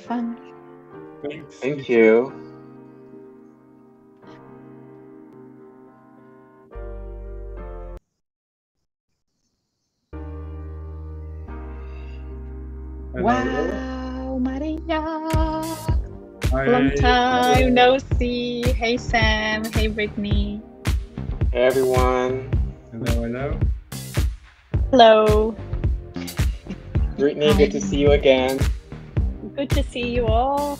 Have fun. Thanks. Thank you. Hello. Wow, Maria. Hi. Long time no see. Hey Sam. Hey Brittany. Hey everyone. Hello, hello. Hello. Brittany, good to see you again. Good to see you all.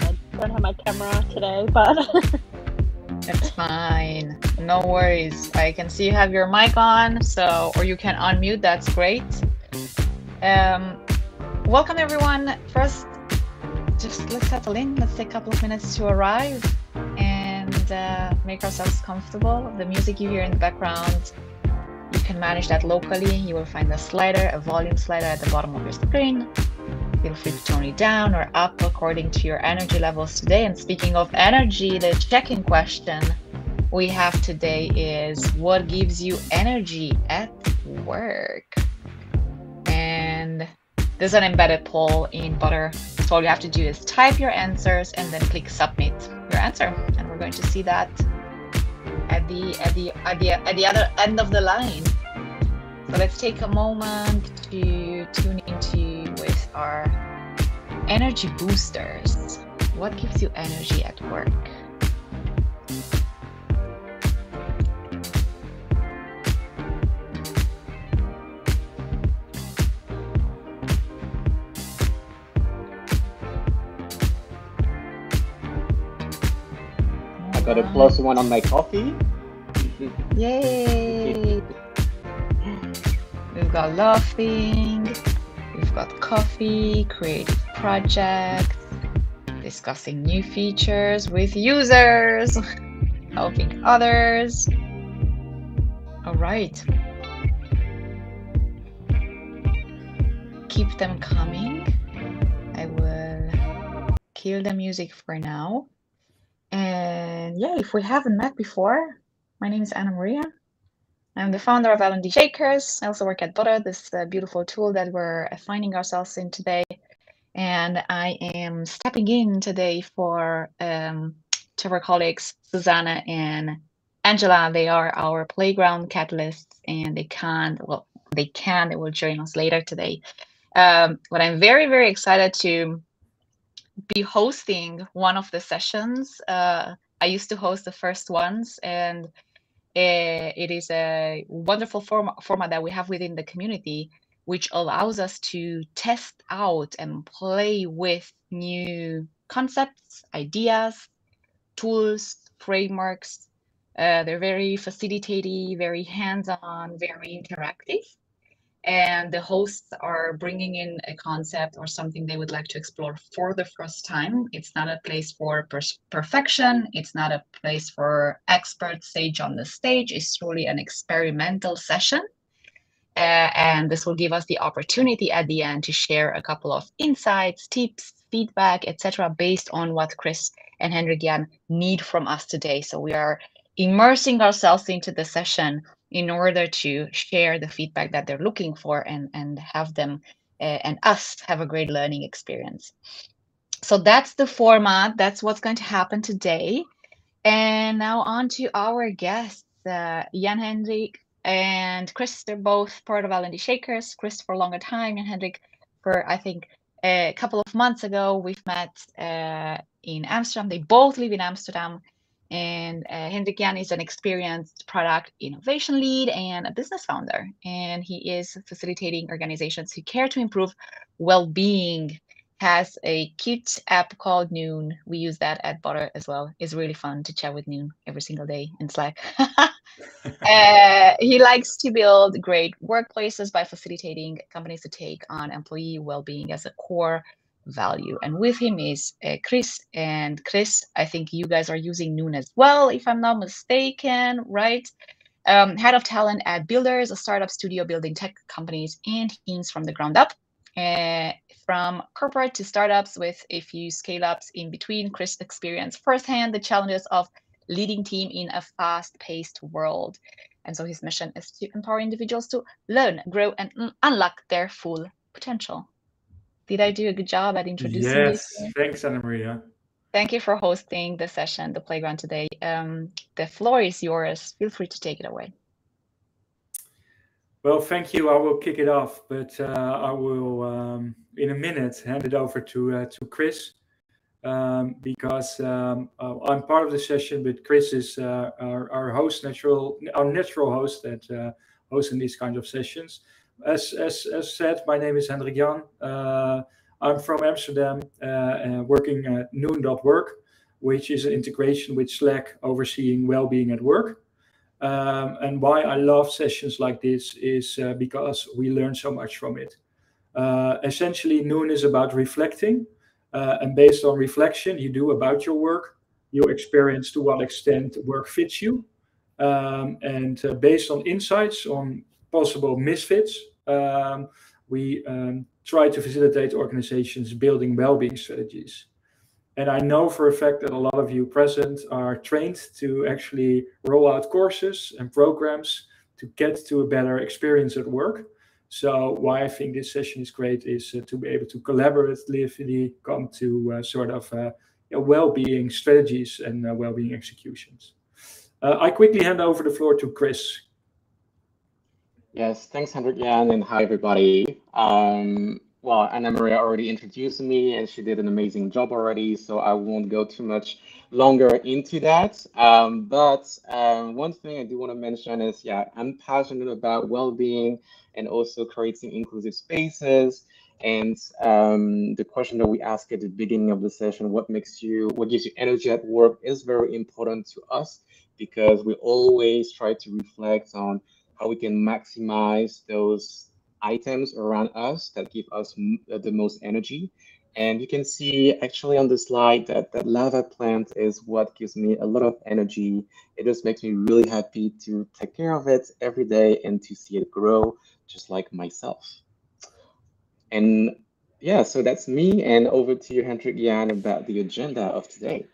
I don't have my camera today, but It's fine. No worries. I can see you have your mic on, so or you can unmute. That's great. Um, welcome everyone. First, just let's settle in. Let's take a couple of minutes to arrive and uh, make ourselves comfortable. The music you hear in the background, you can manage that locally. You will find a slider, a volume slider at the bottom of your screen. Feel free to tone it down or up according to your energy levels today. And speaking of energy, the check-in question we have today is what gives you energy at work? And there's an embedded poll in Butter. So all you have to do is type your answers and then click submit your answer. And we're going to see that at the at the at the at the other end of the line. So let's take a moment to tune into with our energy boosters. What gives you energy at work? I got a plus one on my coffee. Yay! We've got laughing, we've got coffee, creative projects, discussing new features with users, helping others. All right. Keep them coming. I will kill the music for now. And yeah, if we haven't met before, my name is Anna Maria. I'm the founder of L&D Shakers. I also work at Butter, this uh, beautiful tool that we're finding ourselves in today. And I am stepping in today for um, of our colleagues, Susanna and Angela. They are our playground catalysts, and they can't, well, they can, they will join us later today. Um, but I'm very, very excited to be hosting one of the sessions. Uh, I used to host the first ones, and it is a wonderful form- format that we have within the community, which allows us to test out and play with new concepts, ideas, tools, frameworks. Uh, they're very facilitative, very hands on, very interactive and the hosts are bringing in a concept or something they would like to explore for the first time. It's not a place for pers- perfection. It's not a place for expert sage on the stage. It's truly an experimental session. Uh, and this will give us the opportunity at the end to share a couple of insights, tips, feedback, etc., based on what Chris and Hendrik Jan need from us today. So we are immersing ourselves into the session in order to share the feedback that they're looking for and, and have them uh, and us have a great learning experience. So that's the format. That's what's going to happen today. And now on to our guests, uh, Jan Hendrik and Chris. They're both part of L&D Shakers. Chris for a longer time, and Hendrik for I think a couple of months ago. We've met uh, in Amsterdam. They both live in Amsterdam and uh, Hendrik Jan is an experienced product innovation lead and a business founder. And he is facilitating organizations who care to improve well being. Has a cute app called Noon. We use that at Butter as well. It's really fun to chat with Noon every single day in Slack. uh, he likes to build great workplaces by facilitating companies to take on employee well being as a core value. And with him is uh, Chris. And Chris, I think you guys are using Noon as well, if I'm not mistaken, right? Um, head of talent at Builders, a startup studio building tech companies and teams from the ground up. Uh, from corporate to startups with a few scale ups in between, Chris experienced firsthand the challenges of leading team in a fast paced world. And so his mission is to empower individuals to learn, grow, and unlock their full potential. Did I do a good job at introducing you? Yes, thanks, Anna Maria. Thank you for hosting the session, the playground today. Um, the floor is yours. Feel free to take it away. Well, thank you. I will kick it off, but uh, I will, um, in a minute, hand it over to uh, to Chris um, because um, uh, I'm part of the session, but Chris is uh, our, our host, natural, our natural host that uh, hosting these kinds of sessions. As, as, as said, my name is Hendrik Jan. Uh, I'm from Amsterdam, uh, working at Noon.work, which is an integration with Slack overseeing well-being at work. Um, and why I love sessions like this is uh, because we learn so much from it. Uh, essentially, Noon is about reflecting, uh, and based on reflection you do about your work, you experience to what extent work fits you, um, and uh, based on insights on possible misfits, um, we um, try to facilitate organizations building well-being strategies. And I know for a fact that a lot of you present are trained to actually roll out courses and programs to get to a better experience at work. So why I think this session is great is uh, to be able to collaboratively come to uh, sort of uh, well-being strategies and uh, well-being executions. Uh, I quickly hand over the floor to Chris. Yes, thanks, Hendrik Jan, and hi, everybody. Um, well, Anna Maria already introduced me, and she did an amazing job already, so I won't go too much longer into that. Um, but um, one thing I do want to mention is, yeah, I'm passionate about well-being and also creating inclusive spaces. And um, the question that we ask at the beginning of the session, what makes you, what gives you energy at work, is very important to us because we always try to reflect on how we can maximize those items around us that give us uh, the most energy. And you can see actually on the slide that that lava plant is what gives me a lot of energy. It just makes me really happy to take care of it every day and to see it grow just like myself. And yeah, so that's me. And over to you, Hendrik Jan, about the agenda of today.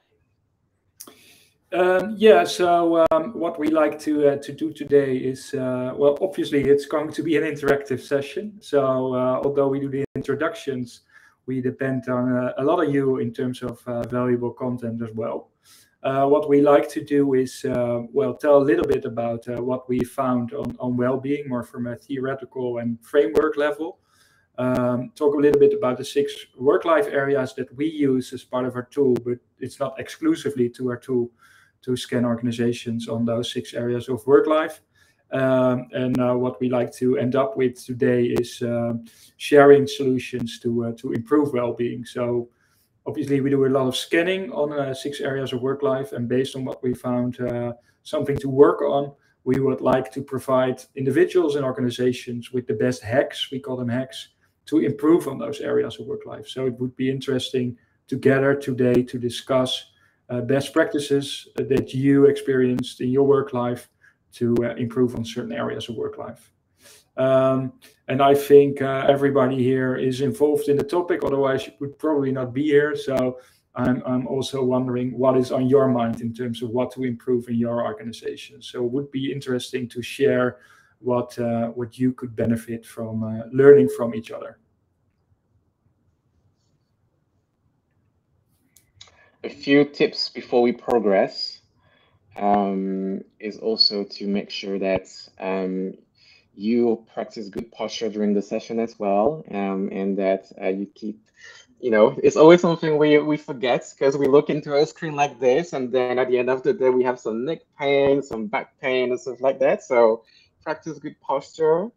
Um, yeah, so um, what we like to uh, to do today is, uh, well, obviously it's going to be an interactive session. So uh, although we do the introductions, we depend on uh, a lot of you in terms of uh, valuable content as well. Uh, what we like to do is, well, tell a little bit about what we found on, on well-being, more from a theoretical and framework level. Um, talk a little bit about the six work-life areas that we use as part of our tool, but it's not exclusively to our tool to scan organizations on those six areas of work life. Um, and uh, what we like to end up with today is uh, sharing solutions to uh, to improve well-being. So obviously we do a lot of scanning on uh, six areas of work life, and based on what we found, uh, something to work on. We would like to provide individuals and organizations with the best hacks, we call them hacks, to improve on those areas of work life. So it would be interesting together today to discuss best practices that you experienced in your work life to uh, improve on certain areas of work life. Um, and I think uh, everybody here is involved in the topic, otherwise you would probably not be here. So I'm, I'm also wondering what is on your mind in terms of what to improve in your organization. So it would be interesting to share what uh, what you could benefit from uh, learning from each other. A few tips before we progress um, is also to make sure that um, you practice good posture during the session as well, um, and that uh, you keep, you know, it's always something we, we forget because we look into a screen like this, and then at the end of the day, we have some neck pain, some back pain, and stuff like that. So practice good posture.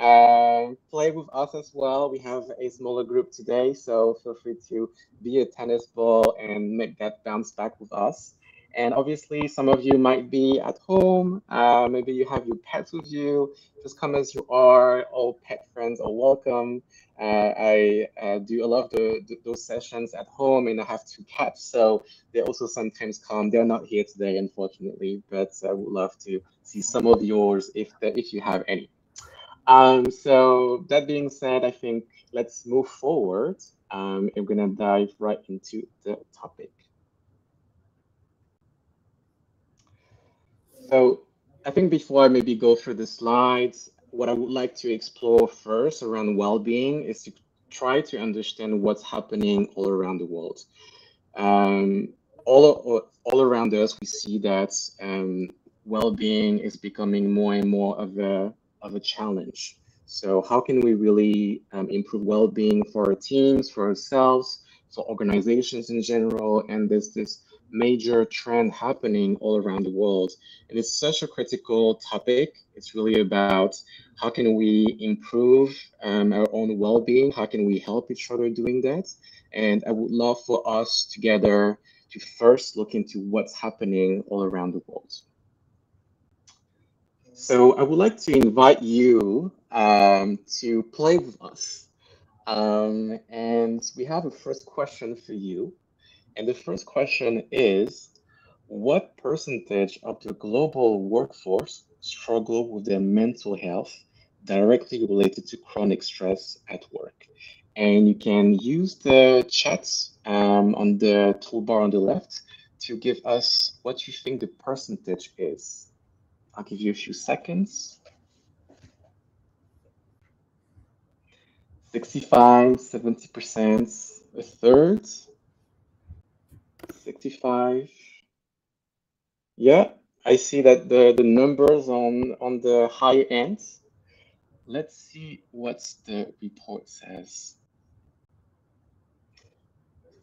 Um, play with us as well. We have a smaller group today, so feel free to be a tennis ball and make that bounce back with us. And obviously, some of you might be at home. Uh, maybe you have your pets with you. Just come as you are. All pet friends are welcome. Uh, I uh, do a lot of the, the, those sessions at home, and I have two cats, so they also sometimes come. They're not here today, unfortunately, but I would love to see some of yours if the, if you have any. Um, so that being said, I think let's move forward. Um, I'm gonna dive right into the topic. So I think before I maybe go through the slides, what I would like to explore first around well-being is to try to understand what's happening all around the world. Um, all, all around us, we see that um, well-being is becoming more and more of a, of a challenge. So how can we really um, improve well-being for our teams, for ourselves, for organizations in general? And there's this major trend happening all around the world. And it's such a critical topic. It's really about how can we improve um, our own well-being? How can we help each other doing that? And I would love for us together to first look into what's happening all around the world. So I would like to invite you um, to play with us. Um, and we have a first question for you. And the first question is, what percentage of the global workforce struggle with their mental health directly related to chronic stress at work? And you can use the chats um, on the toolbar on the left to give us what you think the percentage is. I'll give you a few seconds. 65, 70%, a third, 65. Yeah, I see that the, the numbers on, on the high end. Let's see what the report says.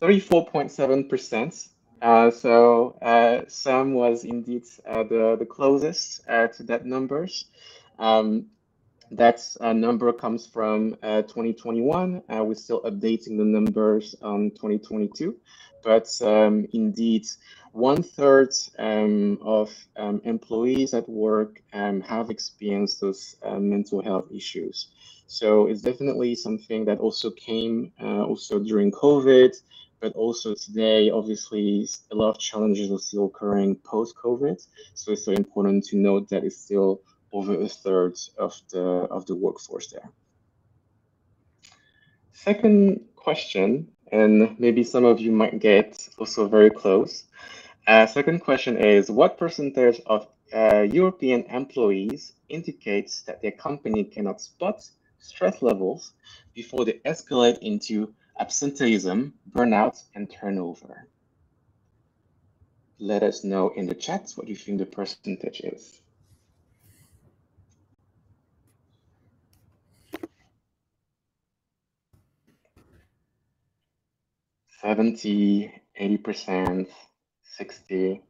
34.7%. Uh, so uh, Sam was indeed uh, the, the closest uh, to that numbers. Um, that uh, number comes from uh, 2021. we're still updating the numbers on 2022, but um, indeed, one third um, of um, employees at work um, have experienced those mental health issues. So it's definitely something that also came also during COVID, but also today, obviously, a lot of challenges are still occurring post-COVID. So it's so important to note that it's still over a third of the of the workforce there. Second question, and maybe some of you might get also very close. Uh, second question is, what percentage of uh, European employees indicates that their company cannot spot stress levels before they escalate into absenteeism, burnout, and turnover. Let us know in the chat what you think the percentage is. Seventy, eighty percent, sixty.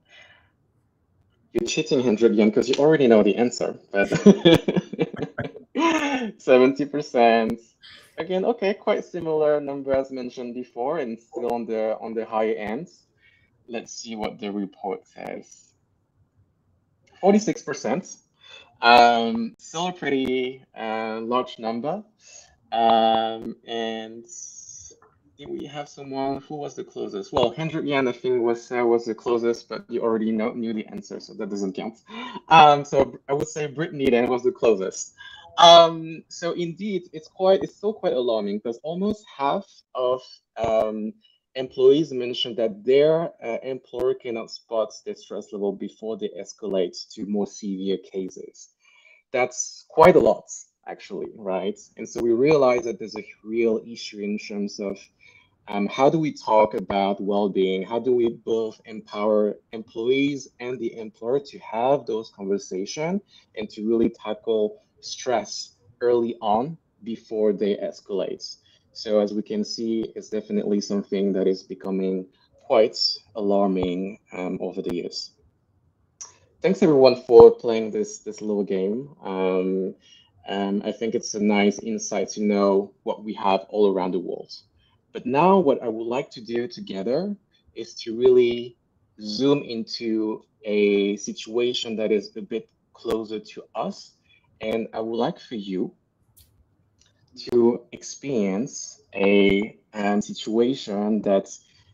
You're cheating, Hendrik Jan, because you already know the answer, but seventy percent, Again, okay, quite similar number as mentioned before and still on the on the high end. Let's see what the report says. 46%. Um, still a pretty uh, large number. Um, and did we have someone who was the closest? Well, Hendrik Jan, I think, was uh, was the closest, but you already know, knew the answer, so that doesn't count. Um, so I would say Brittany then was the closest. Um, so indeed, it's quite it's still quite alarming because almost half of um, employees mentioned that their uh, employer cannot spot their stress level before they escalate to more severe cases. That's quite a lot, actually, right? And so we realize that there's a real issue in terms of um, how do we talk about well-being? How do we both empower employees and the employer to have those conversations and to really tackle stress early on before they escalate. So as we can see, it's definitely something that is becoming quite alarming um, over the years. Thanks everyone for playing this this little game. Um, and I think it's a nice insight to know what we have all around the world. But now what I would like to do together is to really zoom into a situation that is a bit closer to us and I would like for you to experience a um, situation that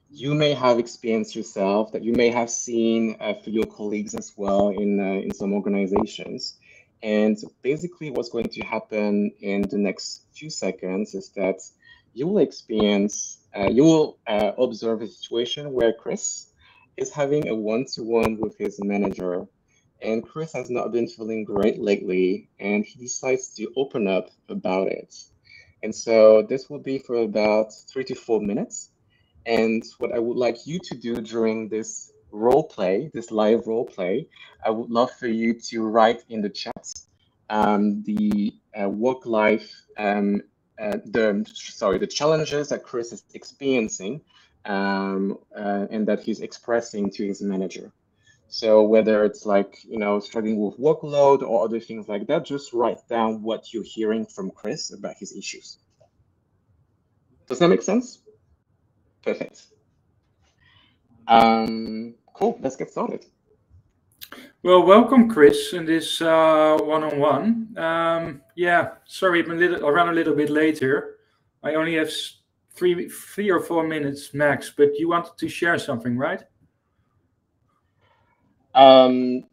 you may have experienced yourself, that you may have seen uh, for your colleagues as well in, uh, in some organizations. And basically what's going to happen in the next few seconds is that you will experience, uh, you will uh, observe a situation where Chris is having a one-to-one -one with his manager and Chris has not been feeling great lately, and he decides to open up about it. And so this will be for about three to four minutes. And what I would like you to do during this role play, this live role play, I would love for you to write in the chat um, the uh, work life, um, uh, the sorry, the challenges that Chris is experiencing um, uh, and that he's expressing to his manager. So whether it's like, you know, struggling with workload or other things like that, just write down what you're hearing from Chris about his issues. Does that make sense? Perfect. Um, cool, let's get started. Well, welcome, Chris, in this uh, one-on-one. Um, yeah, sorry, I'm a little, I ran a little bit later. I only have three, three or four minutes max, but you wanted to share something, right? Um,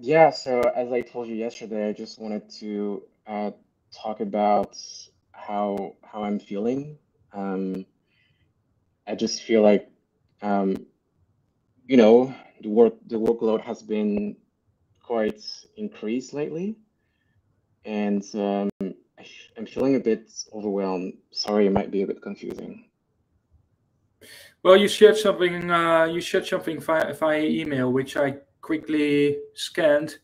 yeah, so as I told you yesterday, I just wanted to uh, talk about how how I'm feeling. Um, I just feel like, um, you know, the work the workload has been quite increased lately, and um, I, I'm feeling a bit overwhelmed. Sorry, it might be a bit confusing. Well, you shared something. Uh, you shared something via, via email, which I quickly scanned,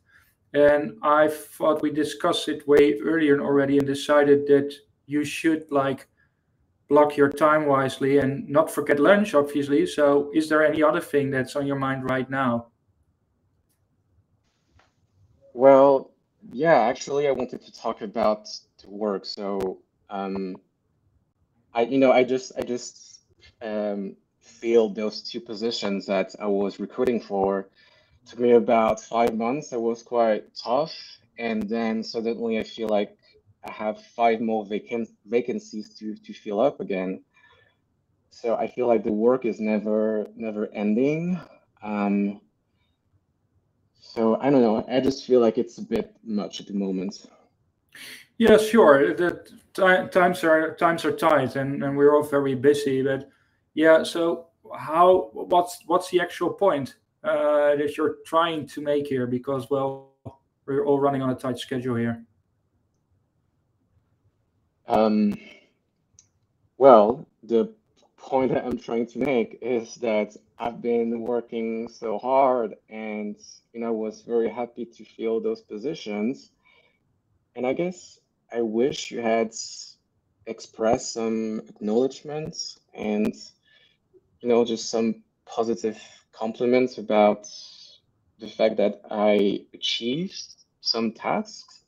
and I thought we discussed it way earlier already and decided that you should like block your time wisely and not forget lunch, obviously. So, is there any other thing that's on your mind right now? Well, yeah, actually, I wanted to talk about work. So, um, I, you know, I just, I just um, feel those two positions that I was recruiting for took me about five months. It was quite tough. And then suddenly I feel like I have five more vacant vacancies to, to fill up again. So I feel like the work is never never ending. Um, so I don't know. I just feel like it's a bit much at the moment. Yeah, sure. The times are times are tight, and, and we're all very busy. But yeah, so how? What's what's the actual point? Uh, that you're trying to make here? Because, well, we're all running on a tight schedule here. Um, well, the point that I'm trying to make is that I've been working so hard and, you know, was very happy to fill those positions. And I guess I wish you had expressed some acknowledgments and, you know, just some positive compliments about the fact that I achieved some tasks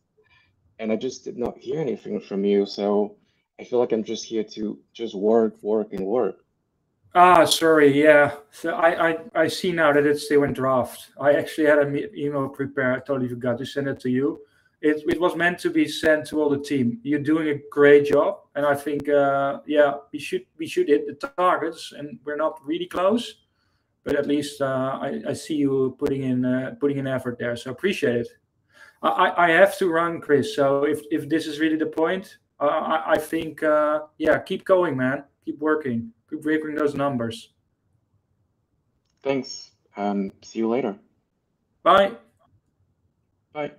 and I just did not hear anything from you. So I feel like I'm just here to just work, work, and work. Ah, sorry. Yeah. So I, I, I see now that it's still in draft. I actually had an email prepared. I totally forgot to send it to you. It, it was meant to be sent to all the team. You're doing a great job, and I think uh, yeah we should we should hit the targets, and we're not really close but at least uh, I, I, see you putting in uh, putting in effort there. So appreciate it. I, I have to run, Chris. So if, if this is really the point, uh, I, I think uh, yeah, keep going, man. Keep working. Keep breaking those numbers. Thanks. Um, see you later. Bye. Bye.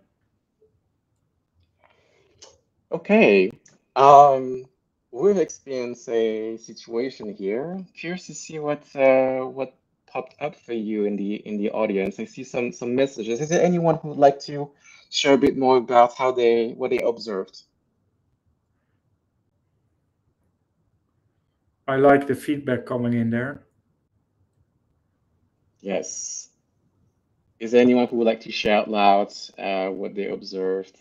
Okay. Um, we've experienced a situation here. Curious to see what uh, what popped up for you in the in the audience. I see some some messages. Is there anyone who would like to share a bit more about how they what they observed? I like the feedback coming in there. Yes. Is there anyone who would like to share out loud uh, what they observed?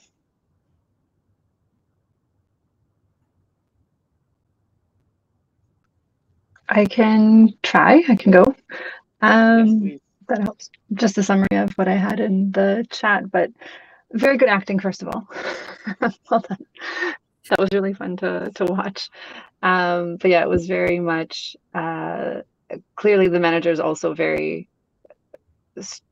I can try. I can go. Um, yes, that helps. Just a summary of what I had in the chat, but very good acting, first of all. well done. That was really fun to to watch. Um, but yeah, it was very much uh, clearly the manager is also very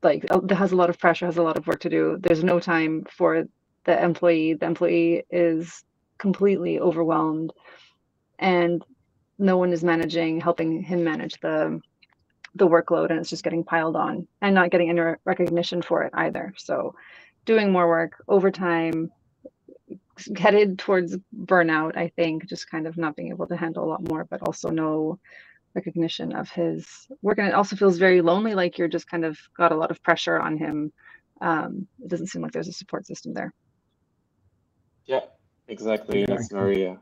like has a lot of pressure, has a lot of work to do. There's no time for the employee. The employee is completely overwhelmed, and no one is managing, helping him manage the the workload and it's just getting piled on and not getting any recognition for it either. So doing more work overtime headed towards burnout, I think, just kind of not being able to handle a lot more, but also no recognition of his work. And it also feels very lonely, like you're just kind of got a lot of pressure on him. Um, it doesn't seem like there's a support system there. Yeah, exactly. That's very, uh,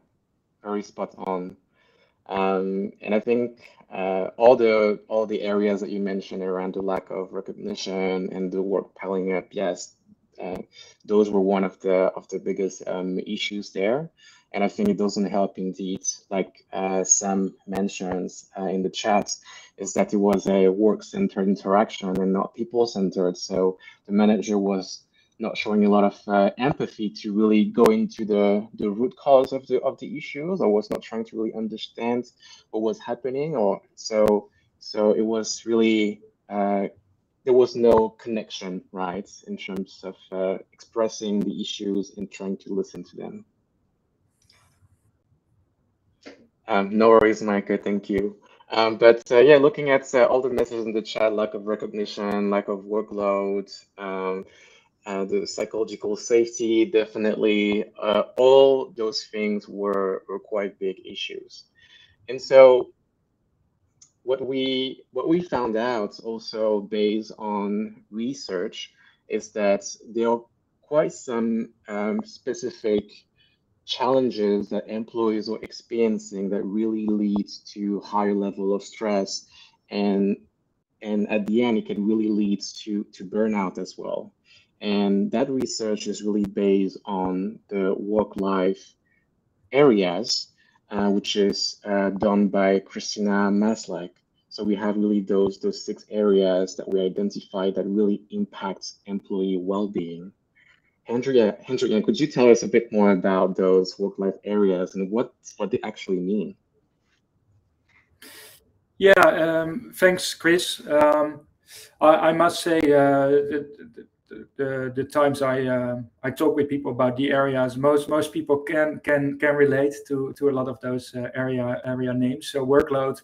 very spot on. Um, and I think uh, all the all the areas that you mentioned around the lack of recognition and the work piling up, yes, uh, those were one of the of the biggest um, issues there. And I think it doesn't help indeed, like uh, Sam mentions uh, in the chat, is that it was a work-centered interaction and not people-centered. So the manager was not showing a lot of uh, empathy to really go into the, the root cause of the of the issues or was not trying to really understand what was happening or so so it was really uh, there was no connection right in terms of uh, expressing the issues and trying to listen to them. Um, no worries Micah thank you. Um, but uh, yeah, looking at uh, all the messages in the chat, lack of recognition, lack of workload, um, uh, the psychological safety, definitely, uh, all those things were, were quite big issues. And so what we what we found out also based on research is that there are quite some um, specific challenges that employees are experiencing that really leads to higher level of stress and and at the end it can really lead to to burnout as well and that research is really based on the work life areas, uh, which is uh, done by Christina Maslach. So we have really those, those six areas that we identified that really impact employee well-being. Hendria, Hendria, could you tell us a bit more about those work-life areas and what, what they actually mean? Yeah, um, thanks, Chris. Um, I, I, must say uh, that the, the times I uh, I talk with people about the areas, most most people can can can relate to to a lot of those uh, area area names. So workload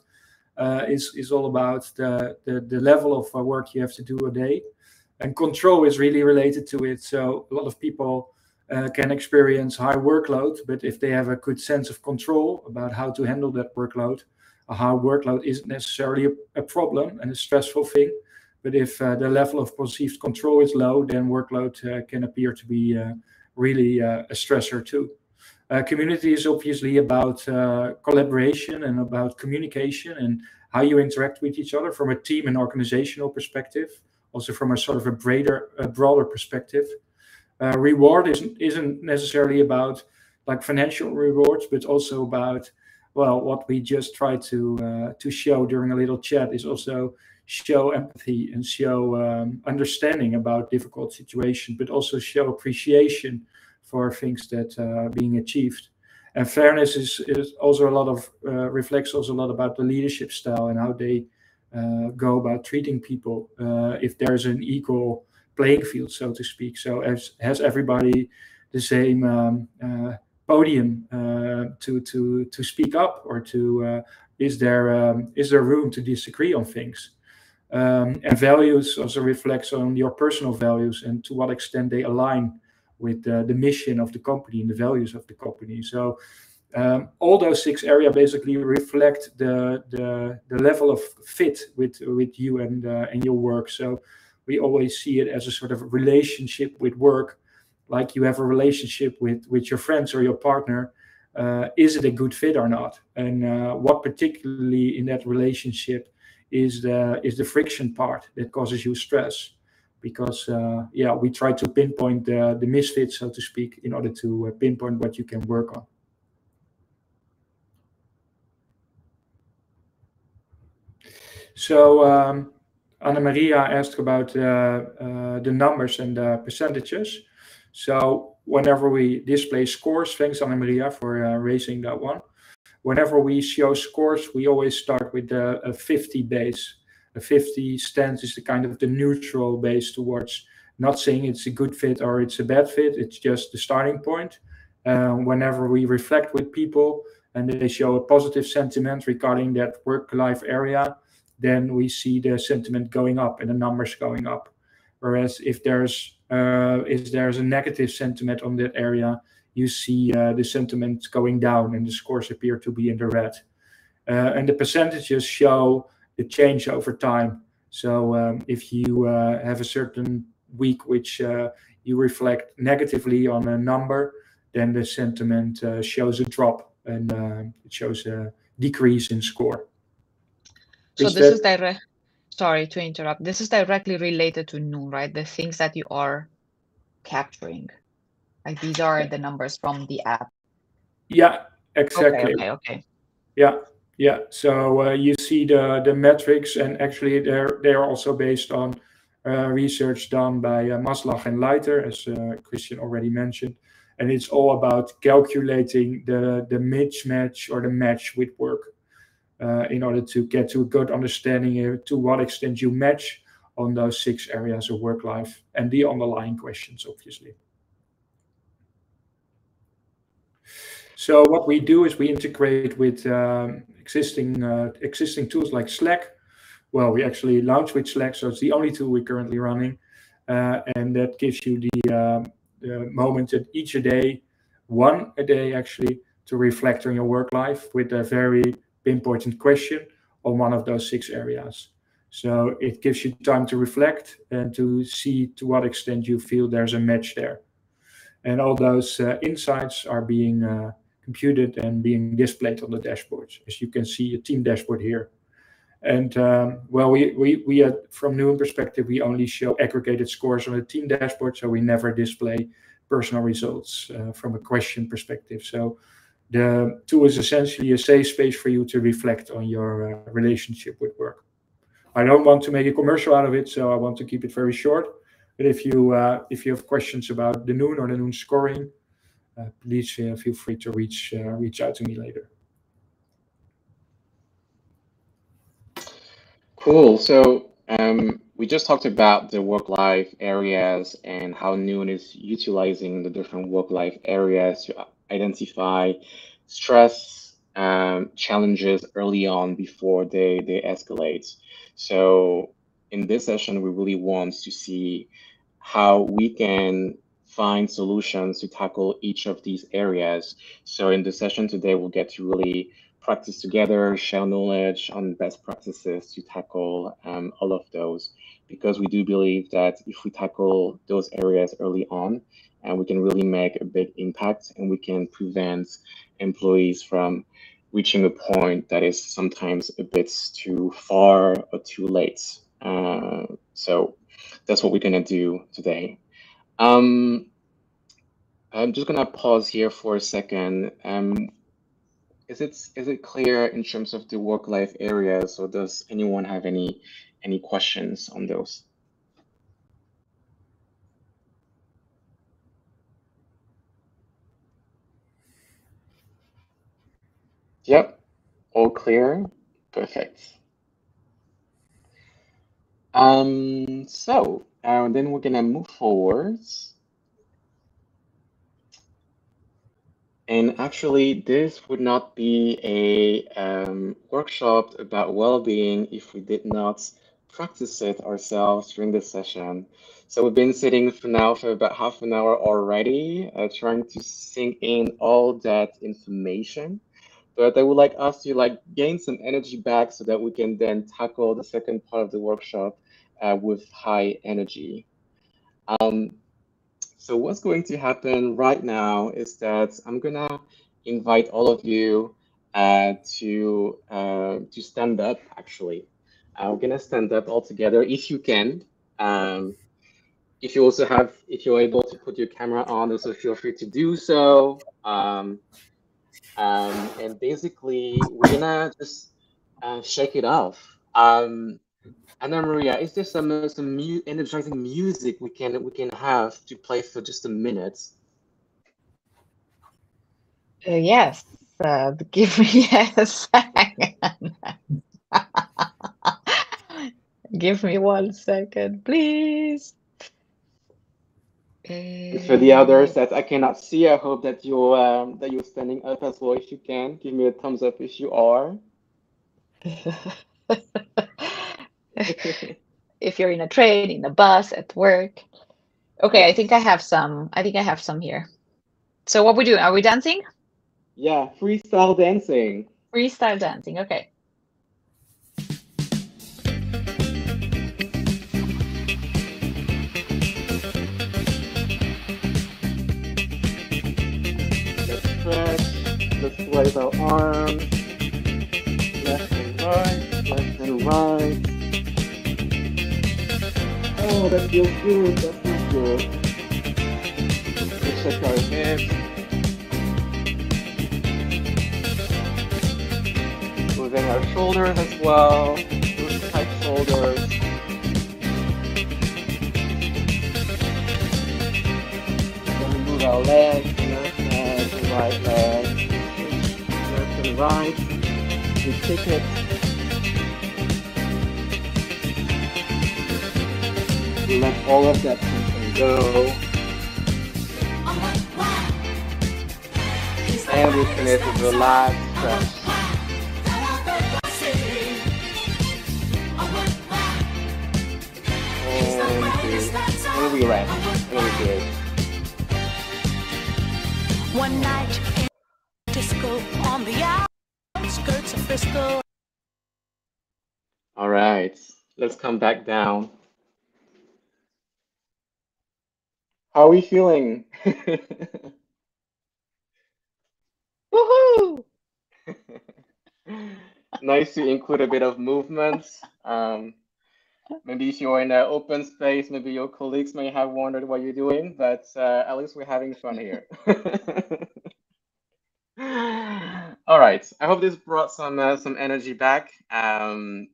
uh, is is all about the, the the level of uh, work you have to do a day, and control is really related to it. So a lot of people uh, can experience high workload, but if they have a good sense of control about how to handle that workload, a high workload isn't necessarily a, a problem and a stressful thing but if uh, the level of perceived control is low, then workload uh, can appear to be uh, really a stressor too. community is obviously about collaboration and about communication and how you interact with each other from a team and organizational perspective, also from a sort of a broader, a broader perspective. Uh, reward isn't isn't necessarily about like financial rewards, but also about well, what we just tried to uh, to show during a little chat is also show empathy and show um, understanding about difficult situations, but also show appreciation for things that are uh, being achieved. And fairness is, is also a lot of uh, reflects also a lot about the leadership style and how they uh, go about treating people. Uh, if there's an equal playing field, so to speak, so as has everybody the same um, uh, podium uh, to to to speak up, or to is there um, is there room to disagree on things? Um, and values also reflects on your personal values and to what extent they align with uh, the mission of the company and the values of the company. So um, all those six areas basically reflect the, the the level of fit with with you and uh, and your work. So we always see it as a sort of relationship with work, like you have a relationship with with your friends or your partner. Uh, is it a good fit or not? And uh, what particularly in that relationship is the is the friction part that causes you stress because uh, yeah we try to pinpoint the, the misfits so to speak in order to uh, pinpoint what you can work on so um, Anna Maria asked about uh, uh, the numbers and the percentages so whenever we display scores thanks Anna Maria for uh, raising that one whenever we show scores, we always start with a, a 50 base. A 50 stance is the kind of the neutral base towards not saying it's a good fit or it's a bad fit. It's just the starting point. Uh, whenever we reflect with people and they show a positive sentiment regarding that work-life area, then we see the sentiment going up and the numbers going up. Whereas if there's uh, if there's a negative sentiment on that area, you see uh, the sentiment going down and the scores appear to be in the red. Uh, and the percentages show the change over time. So um, if you uh, have a certain week which uh, you reflect negatively on a number, then the sentiment uh, shows a drop and uh, it shows a decrease in score. So is this that... is direct. Sorry to interrupt. This is directly related to Noon, right? The things that you are capturing. Like these are the numbers from the app. Yeah, exactly. Okay, okay, okay. Yeah, yeah. So uh, you see the the metrics, and actually they're they're also based on uh, research done by uh, Maslach and Leiter, as uh, Christian already mentioned, and it's all about calculating the the mismatch or the match with work in order to get to a good understanding to what extent you match on those six areas of work life and the underlying questions, obviously. So what we do is we integrate with um, existing uh, existing tools like Slack. Well, we actually launch with Slack, so it's the only tool we're currently running, uh, and that gives you the, um, the moment that each a day, one a day actually, to reflect on your work life with a very pinpointed question on one of those six areas. So it gives you time to reflect and to see to what extent you feel there's a match there. And all those uh, insights are being uh, computed and being displayed on the dashboards. As you can see, a team dashboard here. And um, well, we we we from Noon perspective, we only show aggregated scores on the team dashboard, so we never display personal results uh, from a question perspective. So the tool is essentially a safe space for you to reflect on your uh, relationship with work. I don't want to make a commercial out of it, so I want to keep it very short. But if you uh, if you have questions about the Noon or the Noon scoring, uh, please uh, feel free to reach uh, reach out to me later. Cool. So um, we just talked about the work-life areas and how Noon is utilizing the different work-life areas to identify stress um, challenges early on before they they escalate. So in this session, we really want to see how we can find solutions to tackle each of these areas. So in the session today, we'll get to really practice together, share knowledge on best practices to tackle um, all of those. Because we do believe that if we tackle those areas early on, and we can really make a big impact and we can prevent employees from reaching a point that is sometimes a bit too far or too late. Uh, so that's what we're going to do today. Um, I'm just gonna pause here for a second. Um, is it is it clear in terms of the work life areas, or does anyone have any any questions on those? Yep, all clear. Perfect. Um, so and then we're gonna move forwards. And actually, this would not be a um, workshop about well-being if we did not practice it ourselves during the session. So we've been sitting for now for about half an hour already, uh, trying to sink in all that information. But I would like us to like gain some energy back so that we can then tackle the second part of the workshop uh, with high energy. Um, so what's going to happen right now is that I'm gonna invite all of you uh, to uh, to stand up. Actually, uh, we're gonna stand up all together if you can. Um, if you also have, if you're able to put your camera on, also feel free to do so. Um, um, and basically, we're gonna just uh, shake it off. Um, Anna Maria, is there some some mu energizing music we can we can have to play for just a minute? Uh, yes, uh, give me a second. give me one second, please. For the others that I cannot see, I hope that you um, that you're standing up as well. If you can, give me a thumbs up if you are. if you're in a train, in a bus, at work. Okay, I think I have some. I think I have some here. So what we do? Are we dancing? Yeah, freestyle dancing. Freestyle dancing. Okay. Raise our arms. Left and right. Left and right. Oh, that feels good. That feels good. Let's check our hips. Moving our shoulders as well. Those tight shoulders. Then we move our legs, left leg, right leg. We kick it. We let all of that tension go. And we finish with. And two. And we rest. And we good. One night disco on the let's come back down. How are we feeling? Woohoo! nice to include a bit of movement. Um, maybe if you're in an open space, maybe your colleagues may have wondered what you're doing, but uh, at least we're having fun here. All right, I hope this brought some uh, some energy back. Um,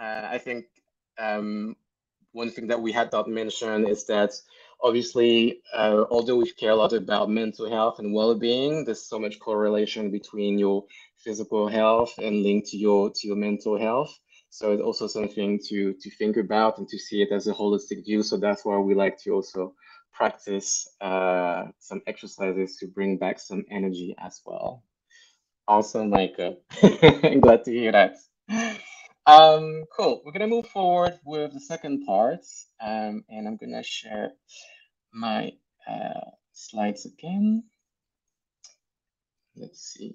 uh, I think um, one thing that we had not mentioned is that obviously, uh, although we care a lot about mental health and well-being, there's so much correlation between your physical health and linked to your to your mental health. So it's also something to to think about and to see it as a holistic view. So that's why we like to also practice uh, some exercises to bring back some energy as well. Awesome, Micah. Glad to hear that. Um, cool. We're gonna move forward with the second part, um, and I'm gonna share my uh, slides again. Let's see.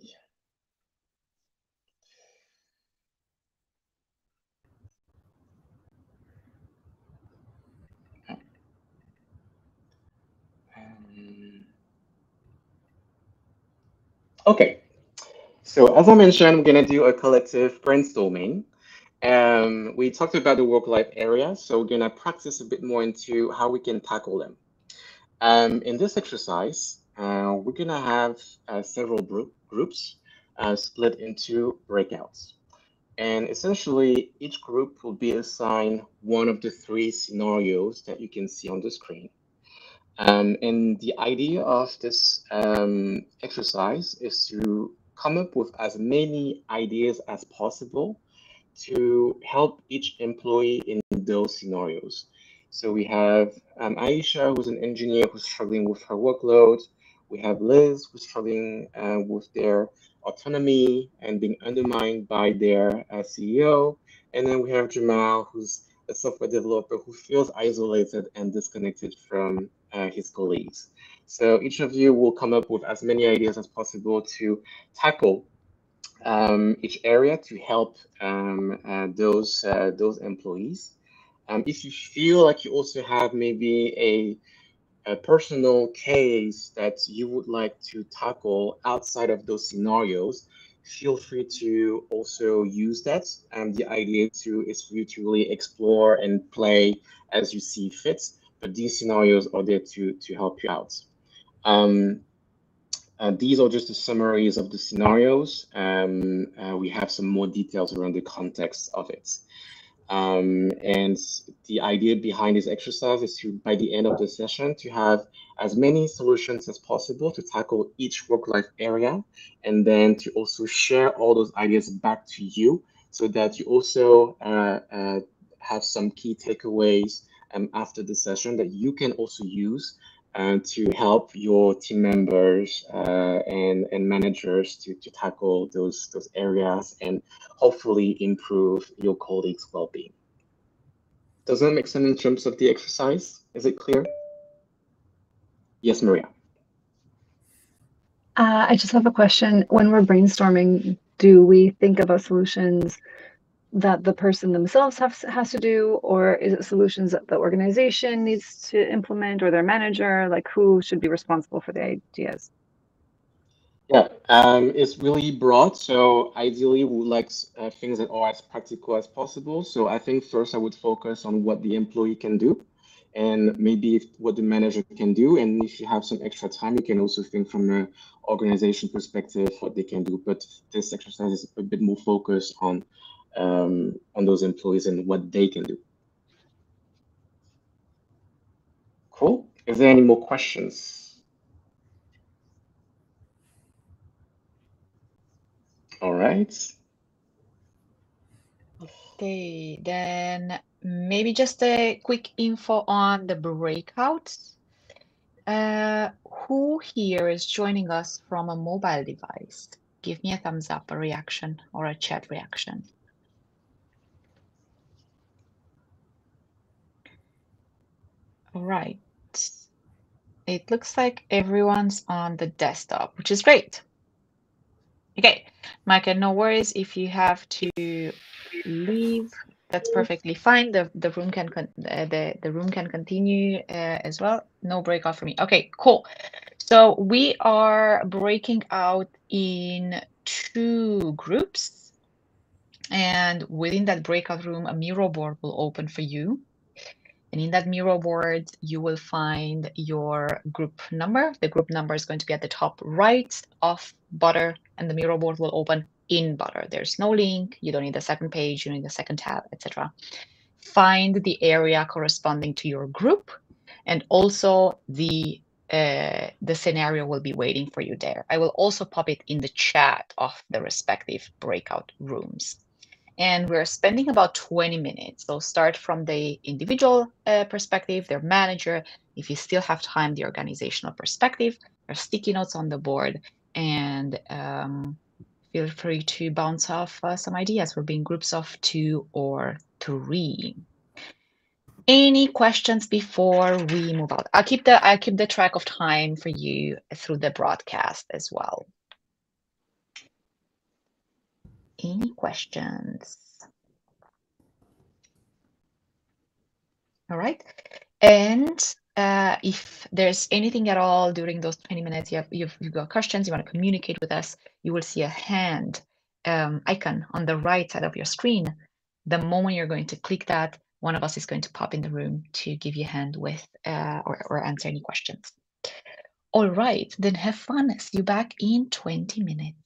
Um, okay. So as I mentioned, we're gonna do a collective brainstorming. Um, we talked about the work-life area, so we're gonna practice a bit more into how we can tackle them. Um, in this exercise, uh, we're gonna have uh, several group, groups uh, split into breakouts. And essentially, each group will be assigned one of the three scenarios that you can see on the screen. Um, and the idea of this um, exercise is to come up with as many ideas as possible to help each employee in those scenarios. So we have um, Aisha, who's an engineer who's struggling with her workload. We have Liz, who's struggling uh, with their autonomy and being undermined by their uh, CEO. And then we have Jamal, who's a software developer who feels isolated and disconnected from uh, his colleagues. So each of you will come up with as many ideas as possible to tackle um, each area to help um, uh, those uh, those employees. Um, if you feel like you also have maybe a, a personal case that you would like to tackle outside of those scenarios, feel free to also use that. And the idea too is for you to really explore and play as you see fit. But these scenarios are there to to help you out. Um, uh, these are just the summaries of the scenarios. Um, uh, we have some more details around the context of it. Um, and the idea behind this exercise is to, by the end of the session, to have as many solutions as possible to tackle each work-life area, and then to also share all those ideas back to you so that you also uh, uh have some key takeaways um, after the session that you can also use and to help your team members uh, and, and managers to, to tackle those, those areas and hopefully improve your colleagues' well-being. Does that make sense in terms of the exercise? Is it clear? Yes, Maria. Uh, I just have a question. When we're brainstorming, do we think about solutions that the person themselves has, has to do, or is it solutions that the organization needs to implement or their manager? Like who should be responsible for the ideas? Yeah, um, it's really broad. So ideally, we like uh, things that are as practical as possible. So I think first I would focus on what the employee can do and maybe if, what the manager can do. And if you have some extra time, you can also think from an organization perspective what they can do. But this exercise is a bit more focused on um, on those employees and what they can do. Cool. Is there any more questions? All right. Okay, then maybe just a quick info on the breakouts. Uh, who here is joining us from a mobile device? Give me a thumbs up, a reaction, or a chat reaction. All right. It looks like everyone's on the desktop, which is great. Okay, Micah, no worries if you have to leave. That's perfectly fine. The the room can con uh, the the room can continue uh, as well. No break breakout for me. Okay, cool. So we are breaking out in two groups, and within that breakout room, a Miro board will open for you. And in that Miro board, you will find your group number. The group number is going to be at the top right of Butter, and the Miro board will open in Butter. There's no link. You don't need a second page. You don't need a second tab, etc. Find the area corresponding to your group, and also the uh, the scenario will be waiting for you there. I will also pop it in the chat of the respective breakout rooms and we're spending about 20 minutes. So start from the individual uh, perspective, their manager. If you still have time, the organizational perspective. Are sticky notes on the board, and um, feel free to bounce off uh, some ideas. We're being groups of two or three. Any questions before we move out? I'll keep the I'll keep the track of time for you through the broadcast as well. Any questions? All right. And uh, if there's anything at all during those 20 minutes, you have, you've, you've got questions, you want to communicate with us, you will see a hand um, icon on the right side of your screen. The moment you're going to click that, one of us is going to pop in the room to give you a hand with uh, or, or answer any questions. All right, then have fun. See you back in 20 minutes.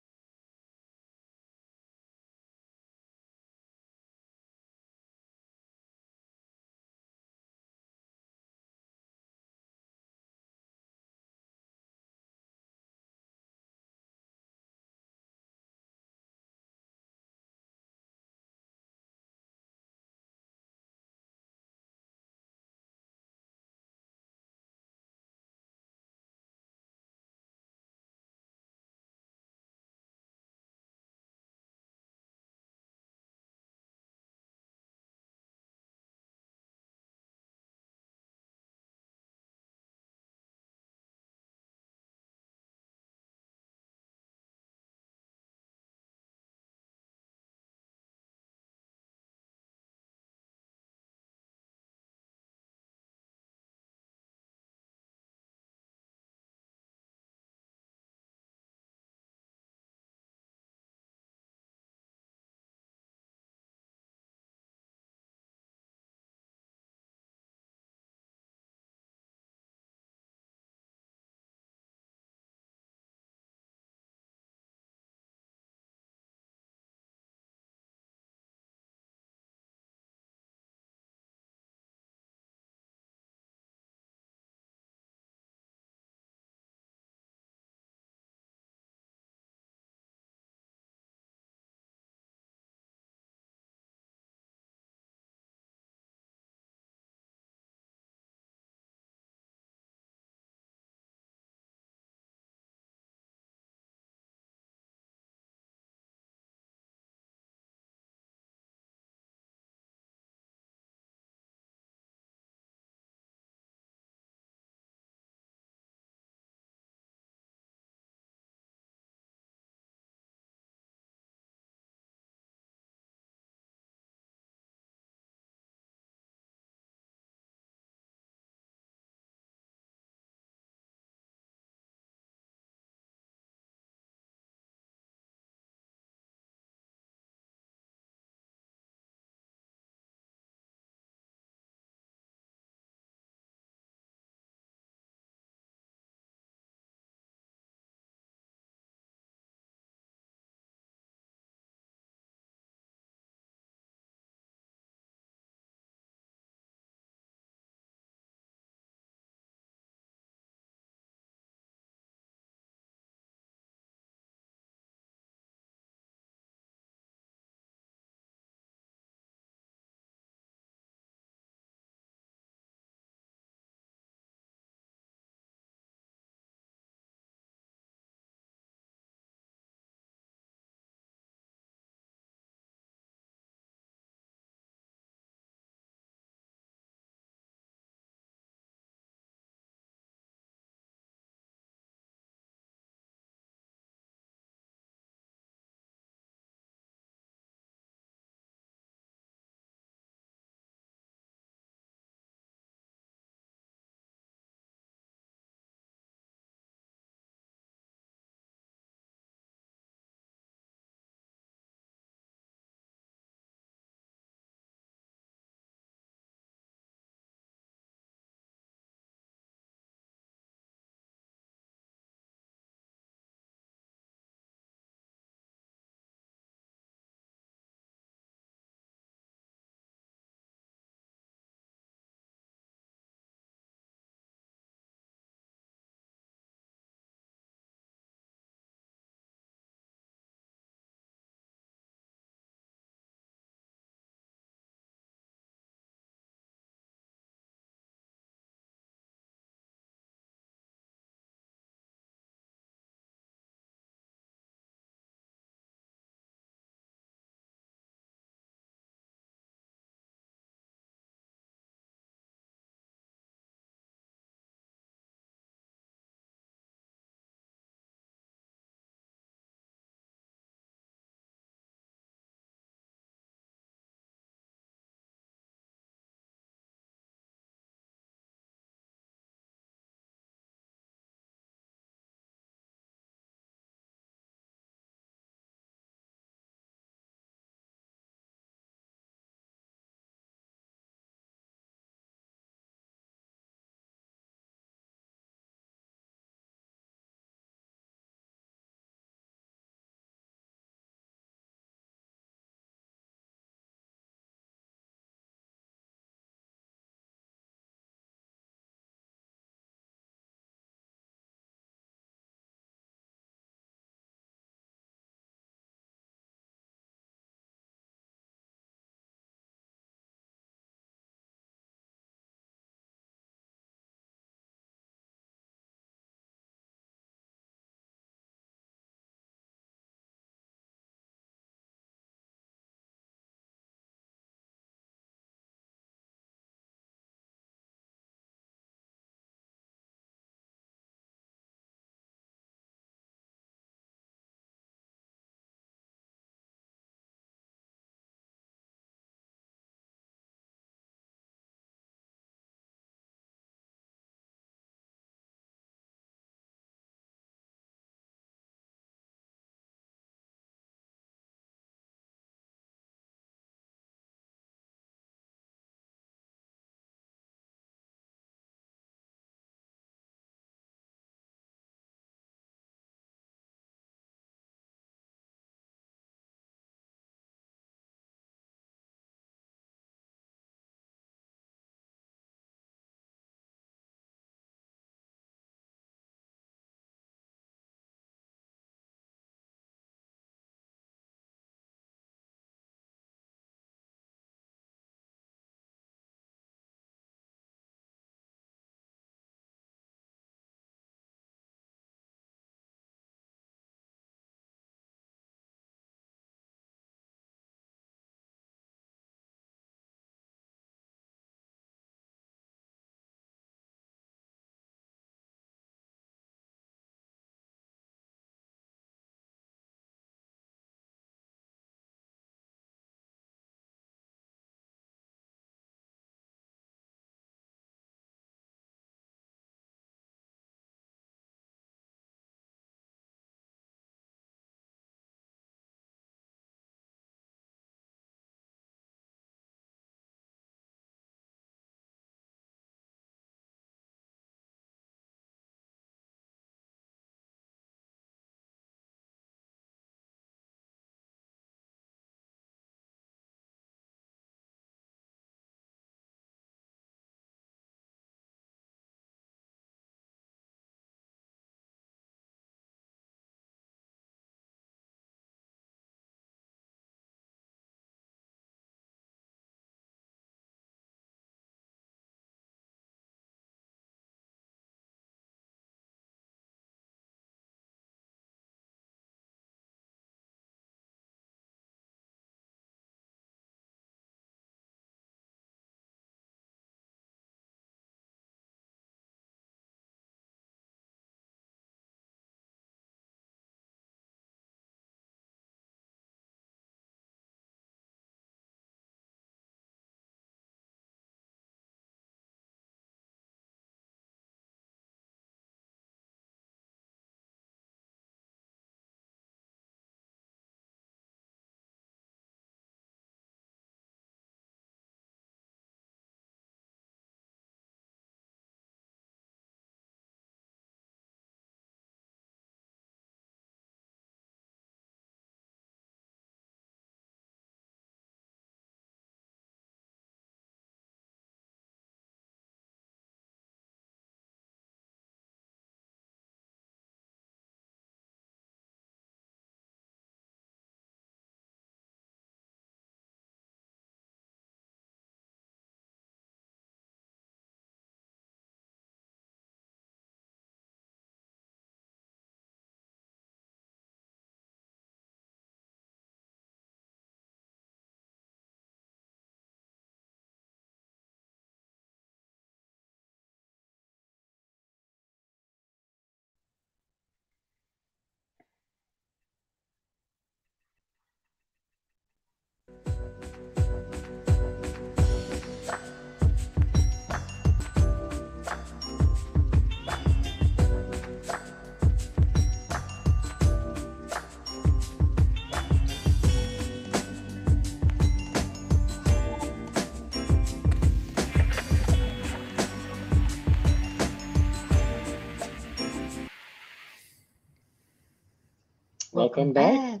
Welcome back.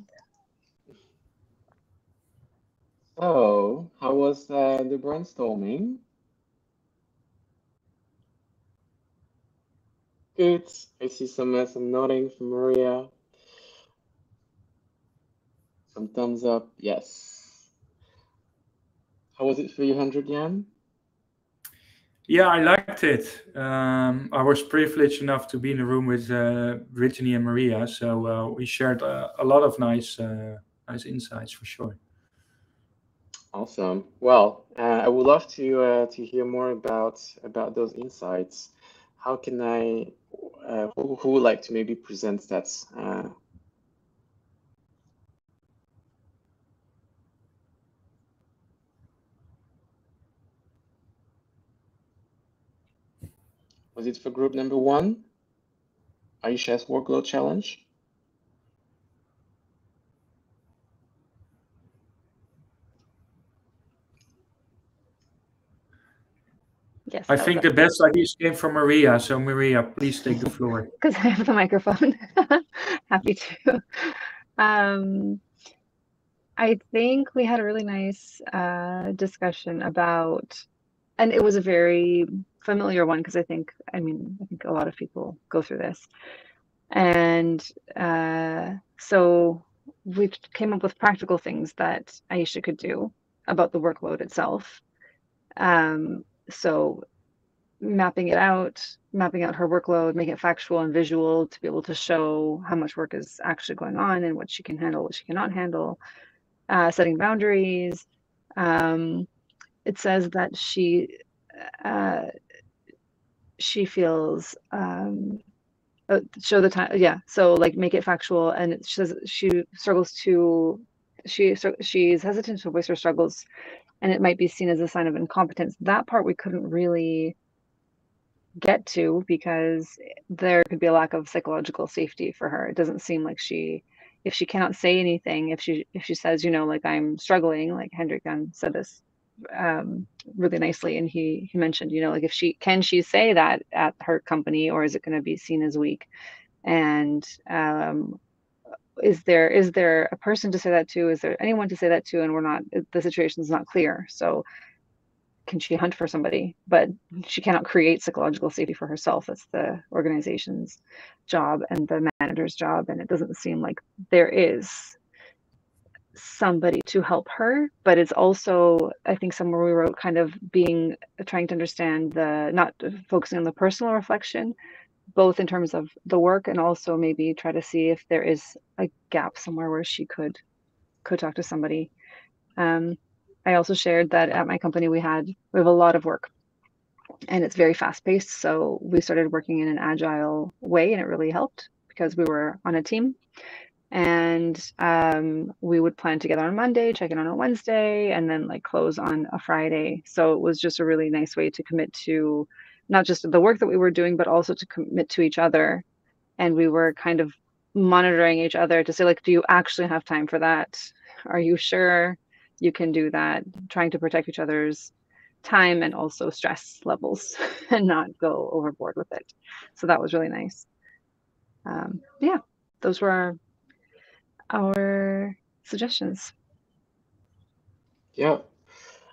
So, how was uh, the brainstorming? Good. I see some uh, some nodding from Maria. Some thumbs up. Yes. How was it for you, Hendrik Jan? Yeah, I liked it. Um, I was privileged enough to be in the room with uh, Brittany and Maria, so uh, we shared uh, a lot of nice, uh, nice insights for sure. Awesome. Well, uh, I would love to uh, to hear more about about those insights. How can I? who, who would like to maybe present that? Was it for group number one? Aisha's workload challenge? Yes. I think the best ideas came from Maria. So Maria, please take the floor. because I have the microphone. Happy to. Um, I think we had a really nice uh, discussion about, and it was a very familiar one because I think, I mean, I think a lot of people go through this. And uh, so we came up with practical things that Aisha could do about the workload itself. Um, so mapping it out, mapping out her workload, making it factual and visual to be able to show how much work is actually going on and what she can handle, what she cannot handle, uh, setting boundaries. Um, it says that she uh, she feels um, uh, show the time yeah so like make it factual and it says she struggles to she she's hesitant to voice her struggles and it might be seen as a sign of incompetence. That part we couldn't really get to because there could be a lack of psychological safety for her. It doesn't seem like she if she cannot say anything if she if she says you know like i'm struggling like hendrik said this um, really nicely and he he mentioned you know like if she can she say that at her company or is it going to be seen as weak? And um, is there is there a person to say that to? Is there anyone to say that to? And we're not the situation is not clear. So can she hunt for somebody? But she cannot create psychological safety for herself. That's the organization's job and the manager's job and it doesn't seem like there is somebody to help her but it's also i think somewhere we wrote kind of being trying to understand the not focusing on the personal reflection both in terms of the work and also maybe try to see if there is a gap somewhere where she could could talk to somebody. Um, i also shared that at my company we had we have a lot of work and it's very fast paced so we started working in an agile way and it really helped because we were on a team and um, we would plan together on Monday, check in on a Wednesday, and then like close on a Friday. So it was just a really nice way to commit to not just the work that we were doing, but also to commit to each other. And we were kind of monitoring each other to say, like, do you actually have time for that? Are you sure you can do that? Trying to protect each other's time and also stress levels and not go overboard with it. So that was really nice. Um, yeah, those were our our suggestions. Yeah,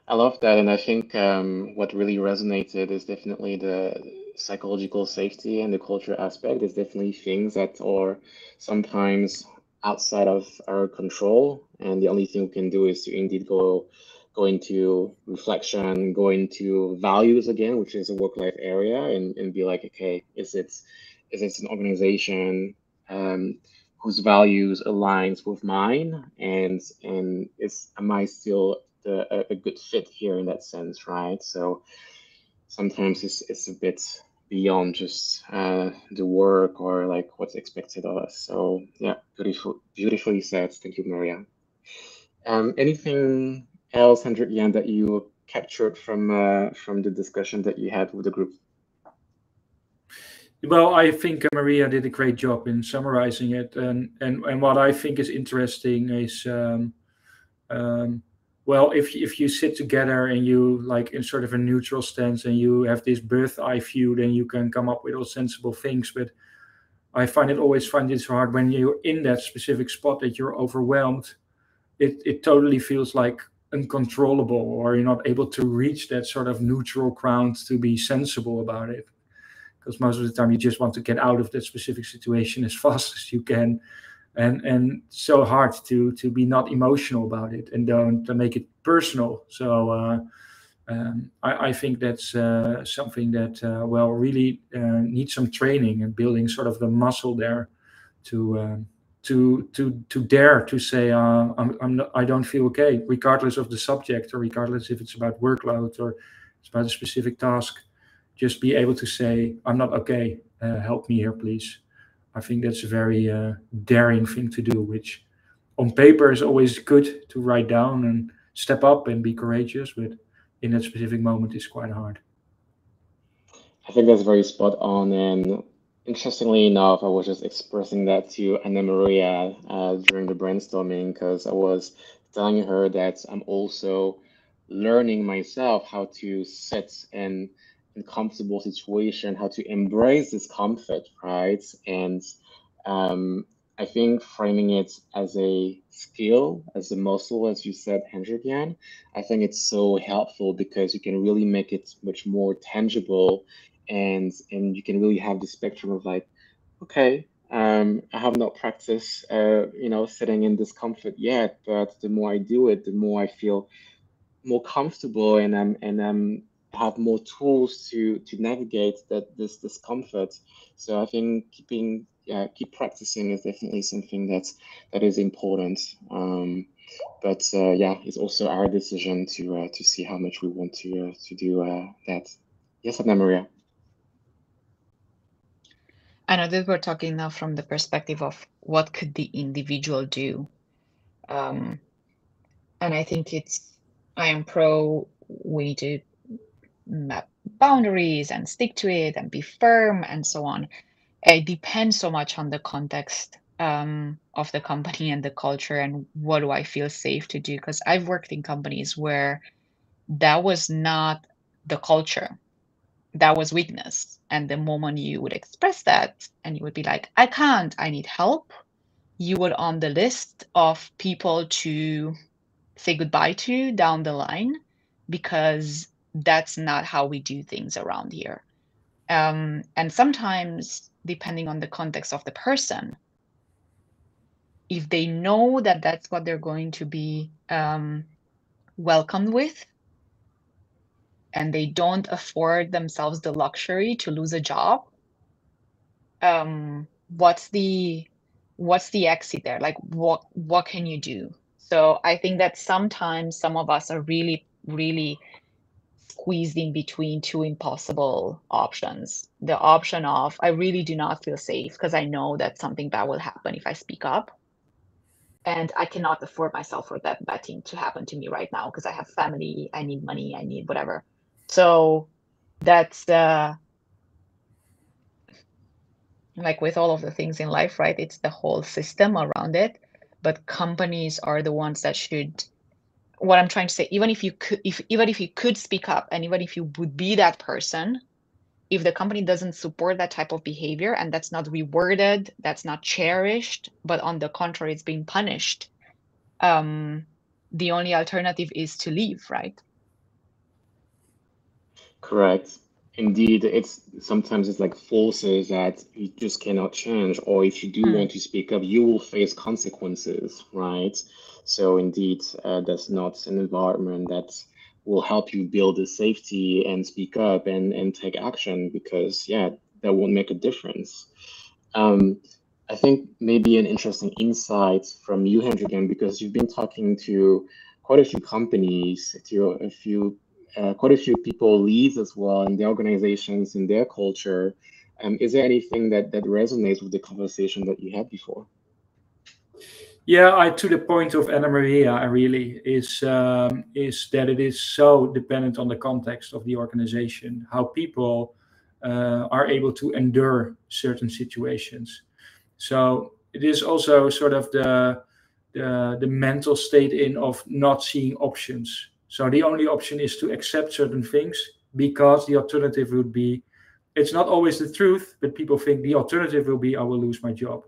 I love that. And I think um, what really resonated is definitely the psychological safety and the culture aspect. There's definitely things that are sometimes outside of our control. And the only thing we can do is to indeed go go into reflection, go into values again, which is a work life area, and, and be like, okay, is it is it an organization? Um, whose values aligns with mine and and is am I still the, a, a, good fit here in that sense, right? So sometimes it's it's a bit beyond just uh, the work or like what's expected of us. So yeah, beautiful, beautifully said. Thank you, Maria. Um, anything else, Hendrik Jan, that you captured from uh, from the discussion that you had with the group? Well, I think Maria did a great job in summarizing it, and and and what I think is interesting is, um, um, well, if if you sit together and you like in sort of a neutral stance and you have this birth eye view, then you can come up with all sensible things. But I find it always find it so hard when you're in that specific spot that you're overwhelmed. It it totally feels like uncontrollable, or you're not able to reach that sort of neutral ground to be sensible about it. Because most of the time you just want to get out of that specific situation as fast as you can, and and so hard to to be not emotional about it and don't make it personal. So. Uh, um, I, I, think that's uh, something that uh, well really uh, needs some training and building sort of the muscle there to um, to to to dare to say uh, I'm, I'm not, I don't feel okay regardless of the subject or regardless if it's about workload or it's about a specific task just be able to say I'm not okay uh, help me here please I think that's a very uh, daring thing to do which on paper is always good to write down and step up and be courageous but in that specific moment is quite hard. I think that's very spot on. And interestingly enough, I was just expressing that to Anna Maria uh, during the brainstorming because I was telling her that I'm also learning myself how to sit in a comfortable situation, how to embrace discomfort, right? And um, I think framing it as a skill, as a muscle, as you said, Hendrik-Jan, I think it's so helpful because you can really make it much more tangible and and you can really have the spectrum of like, okay, um, I have not practiced, uh, you know, sitting in discomfort yet, but the more I do it, the more I feel more comfortable and I'm and I'm have more tools to to navigate that this discomfort. So I think keeping yeah, keep practicing is definitely something that's that is important. Um, but uh, yeah, it's also our decision to uh, to see how much we want to uh, to do uh, that. Yes, Anna Maria. I know that we're talking now from the perspective of what could the individual do, um, and I think it's I am pro. We need to map boundaries and stick to it and be firm and so on it depends so much on the context um, of the company and the culture and what do I feel safe to do. Because I've worked in companies where that was not the culture, that was weakness. And the moment you would express that and you would be like, I can't, I need help, you would on the list of people to say goodbye to down the line because that's not how we do things around here. Um, and sometimes depending on the context of the person if they know that that's what they're going to be um, welcomed with and they don't afford themselves the luxury to lose a job um, what's the what's the exit there like what what can you do so i think that sometimes some of us are really really squeezed in between two impossible options. The option of, I really do not feel safe because I know that something bad will happen if I speak up. And I cannot afford myself for that bad thing to happen to me right now because I have family, I need money, I need whatever. So that's uh, like with all of the things in life, right? It's the whole system around it. But companies are the ones that should what I'm trying to say, even if you could, if even if you could speak up, and even if you would be that person, if the company doesn't support that type of behavior and that's not rewarded, that's not cherished, but on the contrary, it's being punished, um, the only alternative is to leave, right? Correct. Indeed, it's sometimes it's like forces that you just cannot change, or if you do mm. want to speak up, you will face consequences, right? So indeed, uh, that's not an environment that will help you build the safety and speak up and, and take action because yeah, that won't make a difference. Um, I think maybe an interesting insight from you, Hendrik, because you've been talking to quite a few companies, to a few, uh, quite a few people, leads as well, in the organizations, in their culture. Um, is there anything that that resonates with the conversation that you had before? Yeah, I to the point of Anna Maria really is um, is that it is so dependent on the context of the organization, how people uh, are able to endure certain situations. So it is also sort of the the, the mental state in of not seeing options. So the only option is to accept certain things because the alternative would be it's not always the truth, but people think the alternative will be I will lose my job.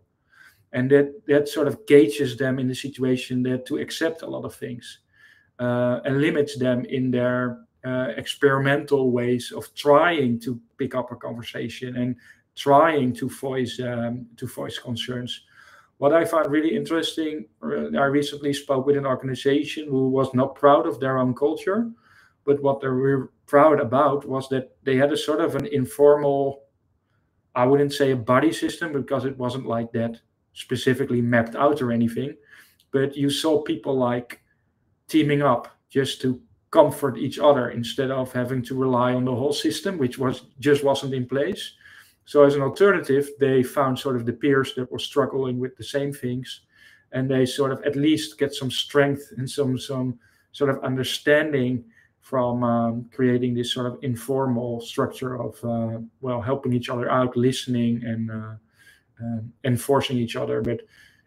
And that, that sort of gauges them in the situation that to accept a lot of things uh, and limits them in their uh, experimental ways of trying to pick up a conversation and trying to voice um, to voice concerns. What I find really interesting, uh, I recently spoke with an organization who was not proud of their own culture, but what they were proud about was that they had a sort of an informal, I wouldn't say a buddy system because it wasn't like that specifically mapped out or anything, but you saw people like teaming up just to comfort each other instead of having to rely on the whole system, which was just wasn't in place. So as an alternative, they found sort of the peers that were struggling with the same things, and they sort of at least get some strength and some some sort of understanding from um, creating this sort of informal structure of uh, well helping each other out, listening, and uh, uh, enforcing each other. But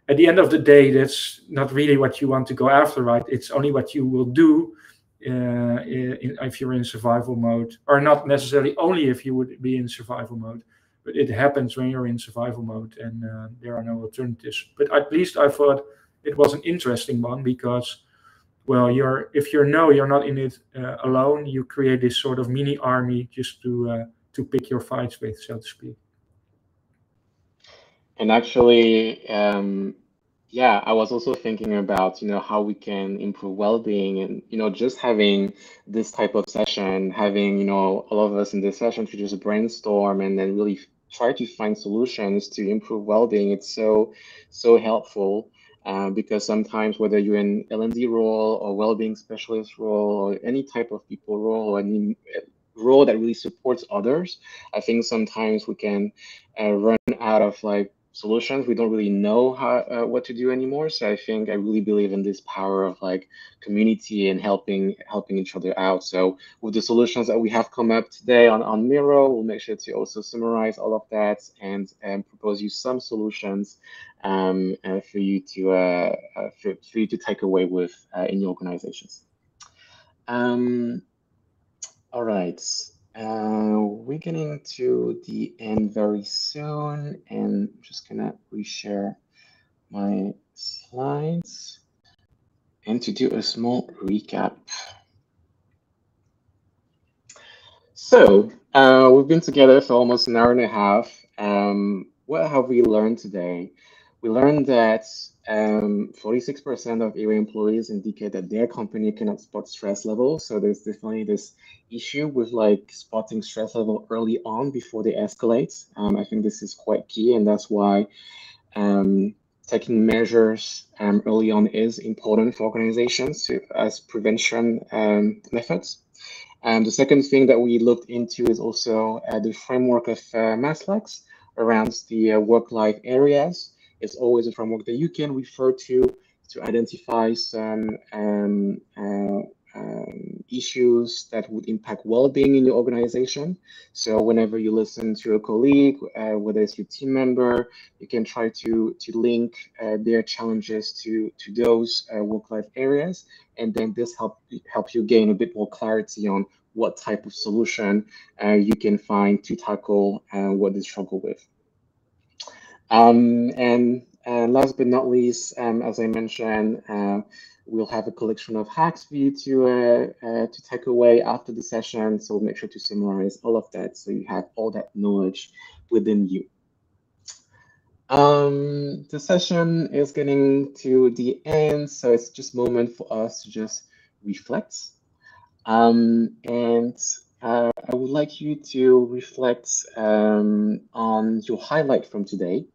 at the end of the day, that's not really what you want to go after, right? It's only what you will do uh, in, if you're in survival mode, or not necessarily only if you would be in survival mode, but it happens when you're in survival mode and uh, there are no alternatives. But at least I thought it was an interesting one because, well, you're if you know you're not in it uh, alone, you create this sort of mini army just to uh, to pick your fights with, so to speak. And actually, um, yeah, I was also thinking about, you know, how we can improve well-being and, you know, just having this type of session, having, you know, all of us in this session to just brainstorm and then really try to find solutions to improve well-being. It's so, so helpful. Uh, because sometimes whether you're in L&D role or well-being specialist role or any type of people role or any role that really supports others, I think sometimes we can uh, run out of like solutions. We don't really know how uh, what to do anymore. So i think i really believe in this power of like community and helping helping each other out. So with the solutions that we have come up today on on miro we'll make sure to also summarize all of that and and propose you some solutions um, uh, for you to uh, uh, for, for, you to take away with uh, in your organizations. Um, all right uh, we're getting to the end very soon, and I'm just gonna reshare my slides and to do a small recap. So uh, we've been together for almost an hour and a half. Um, what have we learned today? We learned that 46% um, of AWA employees indicate that their company cannot spot stress levels. So there's definitely this issue with like spotting stress level early on before they escalate. Um, I think this is quite key, and that's why um, taking measures um, early on is important for organizations to, as prevention um, methods. And the second thing that we looked into is also uh, the framework of uh, Maslach's around the uh, work-life areas is always a framework that you can refer to to identify some um, uh, um, issues that would impact well-being in your organization. So whenever you listen to a colleague, uh, whether it's your team member, you can try to to link uh, their challenges to to those uh, work-life areas, and then this help help you gain a bit more clarity on what type of solution uh, you can find to tackle uh, what they struggle with. Um, and uh, last but not least, um, as I mentioned, uh, we'll have a collection of hacks for you to uh, uh, to take away after the session. So make sure to summarize all of that so you have all that knowledge within you. Um, the session is getting to the end, so it's just a moment for us to just reflect. Um, and uh, I would like you to reflect um, on your highlight from today.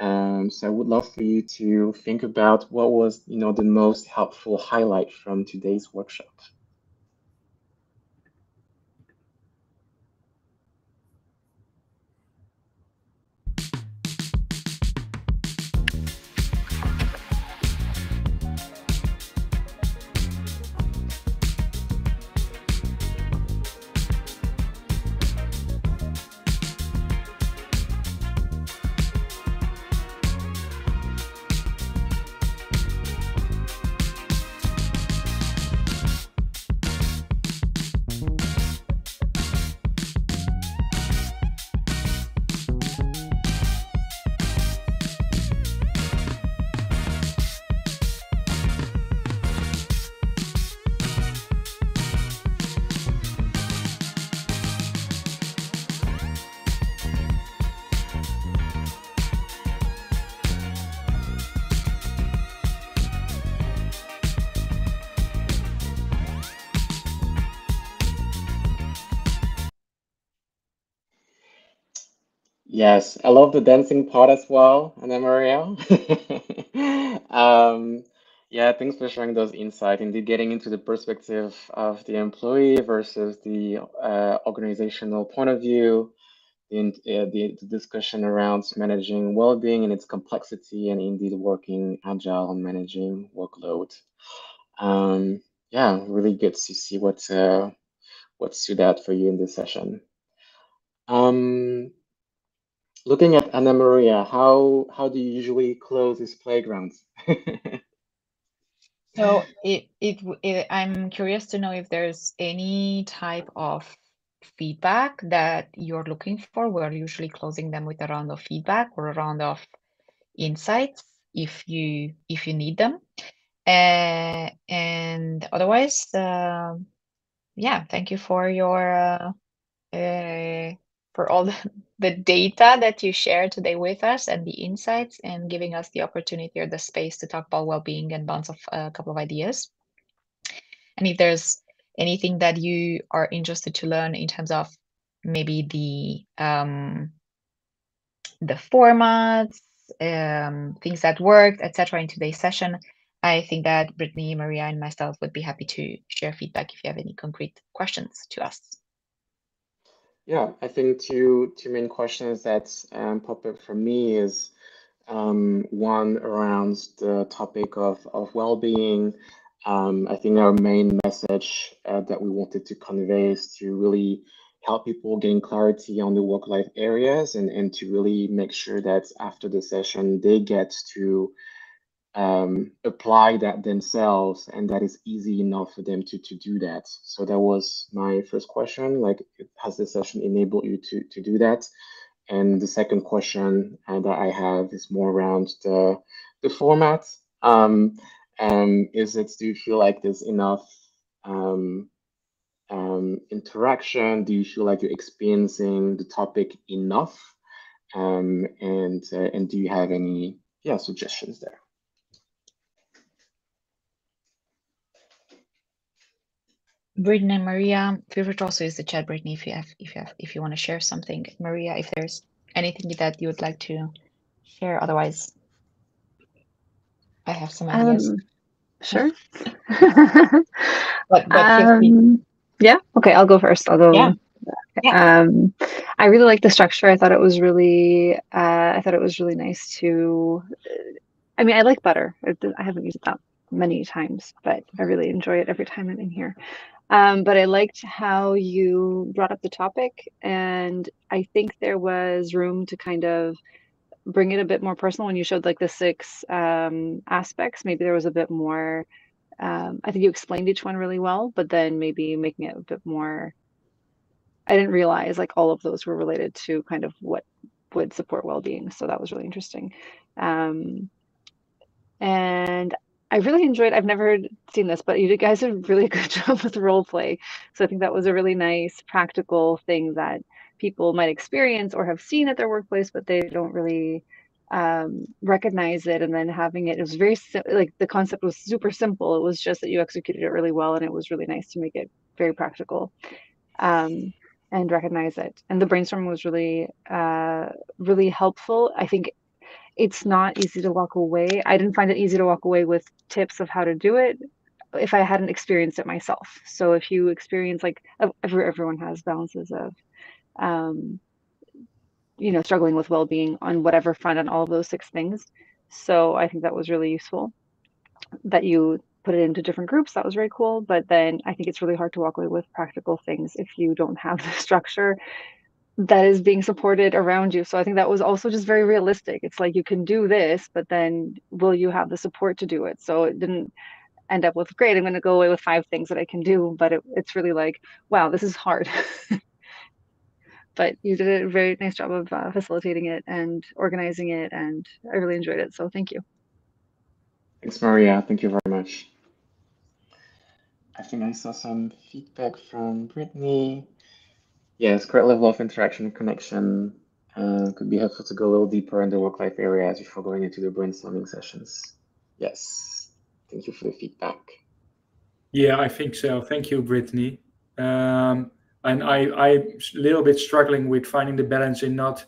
Um, so I would love for you to think about what was, you know, the most helpful highlight from today's workshop. Yes, I love the dancing part as well, Anna Maria. um, yeah, thanks for sharing those insights. Indeed, getting into the perspective of the employee versus the uh, organizational point of view, the, uh, the, the discussion around managing well-being and its complexity, and indeed working agile and managing workload. Um, yeah, really good to see what uh, what stood out for you in this session. Um, looking at Anna Maria, how how do you usually close these playgrounds? so it, it, it I'm curious to know if there's any type of feedback that you're looking for. We're usually closing them with a round of feedback or a round of insights if you if you need them. Uh, and otherwise, uh, yeah, thank you for your uh, uh, for all the, the data that you shared today with us and the insights and giving us the opportunity or the space to talk about well-being and bounce off a couple of ideas. And if there's anything that you are interested to learn in terms of maybe the um, the formats, um, things that worked, etc. in today's session, I think that Brittany, Maria, and myself would be happy to share feedback if you have any concrete questions to us. Yeah, I think two two main questions that um, pop up for me is um, one around the topic of, of well-being. Um, I think our main message uh, that we wanted to convey is to really help people gain clarity on the work-life areas and, and to really make sure that after the session they get to um, apply that themselves and that is easy enough for them to, to do that. So that was my first question, like has the session enabled you to, to do that? And the second question uh, that I have is more around the, the format. Um, um, is it, do you feel like there's enough um, um, interaction? Do you feel like you're experiencing the topic enough? Um, and, uh, and do you have any yeah, suggestions there? Brittany and Maria, feel free to also use the chat, Brittany, if you have, if you have, if you want to share something. Maria, if there's anything that you would like to share, otherwise, I have some ideas. Um, sure. but, but um, yeah. Okay, I'll go first. I'll go. Yeah. Yeah. Um, I really like the structure. I thought it was really, uh, I thought it was really nice to. I mean, I like butter. I haven't used it that many times, but I really enjoy it every time I'm in here. Um, but I liked how you brought up the topic, and I think there was room to kind of bring it a bit more personal when you showed like the six um, aspects. Maybe there was a bit more. Um, I think you explained each one really well, but then maybe making it a bit more. I didn't realize like all of those were related to kind of what would support well-being, so that was really interesting. Um, and I really enjoyed. I've never seen this, but you guys did a really good job with role play. So I think that was a really nice, practical thing that people might experience or have seen at their workplace, but they don't really um, recognize it. And then having it, it was very like the concept was super simple. It was just that you executed it really well, and it was really nice to make it very practical. Um, and recognize it. And the brainstorming was really, uh, really helpful. I think it's not easy to walk away. I didn't find it easy to walk away with tips of how to do it if I hadn't experienced it myself. So if you experience like every, everyone has balances of um, you know struggling with well-being on whatever front on all of those six things. So I think that was really useful that you put it into different groups. That was very cool. But then I think it's really hard to walk away with practical things if you don't have the structure that is being supported around you. So I think that was also just very realistic. It's like you can do this, but then will you have the support to do it? So it didn't end up with great. I'm going to go away with five things that I can do, but it, it's really like, wow, this is hard. but you did a very nice job of uh, facilitating it and organizing it, and I really enjoyed it. So thank you. Thanks, Maria. Thank you very much. I think I saw some feedback from Brittany. Yes, correct level of interaction and connection uh, could be helpful to go a little deeper in the work-life areas before going into the brainstorming sessions. Yes, thank you for the feedback. Yeah, I think so. Thank you, Brittany. Um, and I, I'm a little bit struggling with finding the balance in not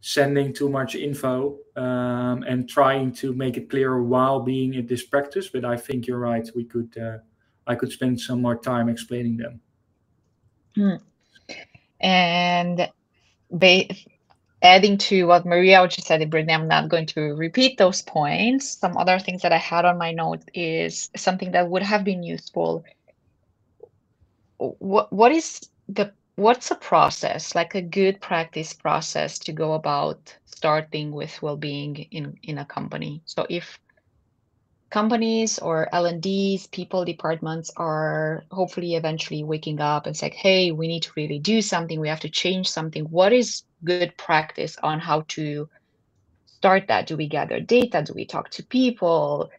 sending too much info um, and trying to make it clear while being in this practice. But I think you're right. We could, uh, I could spend some more time explaining them. Hmm. And adding to what Maria just said, Brittany, I'm not going to repeat those points. Some other things that I had on my note is something that would have been useful. What what is the what's a process like a good practice process to go about starting with well-being in in a company so if companies or l&ds people departments are hopefully eventually waking up and saying hey we need to really do something. We have to change something. What is good practice on how to start that? Do we gather data? Do we talk to people?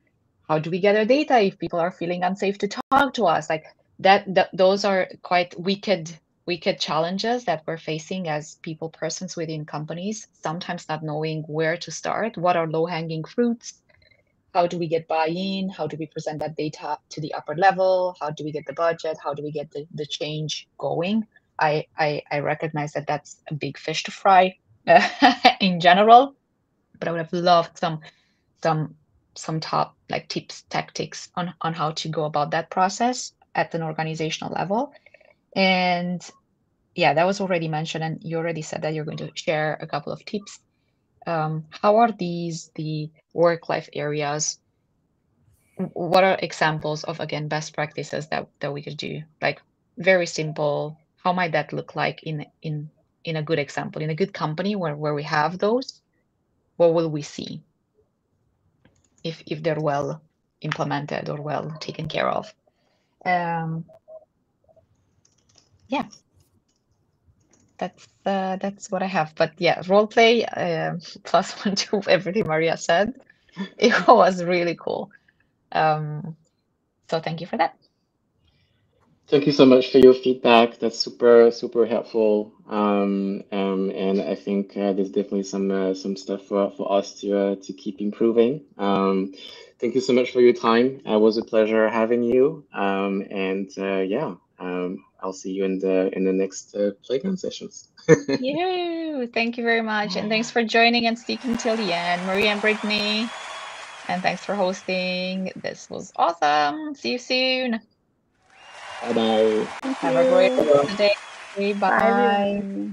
How do we gather data if people are feeling unsafe to talk to us? Like that, that those are quite wicked wicked challenges that we're facing as people persons within companies sometimes not knowing where to start what are low hanging fruits how do we get buy-in? How do we present that data to the upper level? How do we get the budget? How do we get the, the change going? I, I i recognize that that's a big fish to fry in general but i would have loved some some some top like tips tactics on on how to go about that process at an organizational level. And yeah, that was already mentioned, and you already said that you're going to share a couple of tips. Um, how are these the work life areas? What are examples of again best practices that that we could do? Like very simple. How might that look like in in in a good example in a good company where where we have those? What will we see if if they're well implemented or well taken care of? Um, yeah that's uh, that's what I have. But yeah, role play uh, plus one to everything Maria said. It was really cool. Um, so thank you for that. Thank you so much for your feedback. That's super super helpful. Um, um, and I think uh, there's definitely some uh, some stuff for, for us to uh, to keep improving. Um, thank you so much for your time. It was a pleasure having you. Um, and uh, yeah, um, I'll see you in the in the next uh, playground sessions. you. Thank you very much, and thanks for joining and speaking till the end, Maria and Brittany. And thanks for hosting. This was awesome. See you soon. Bye bye. Have a great day. Bye. Bye.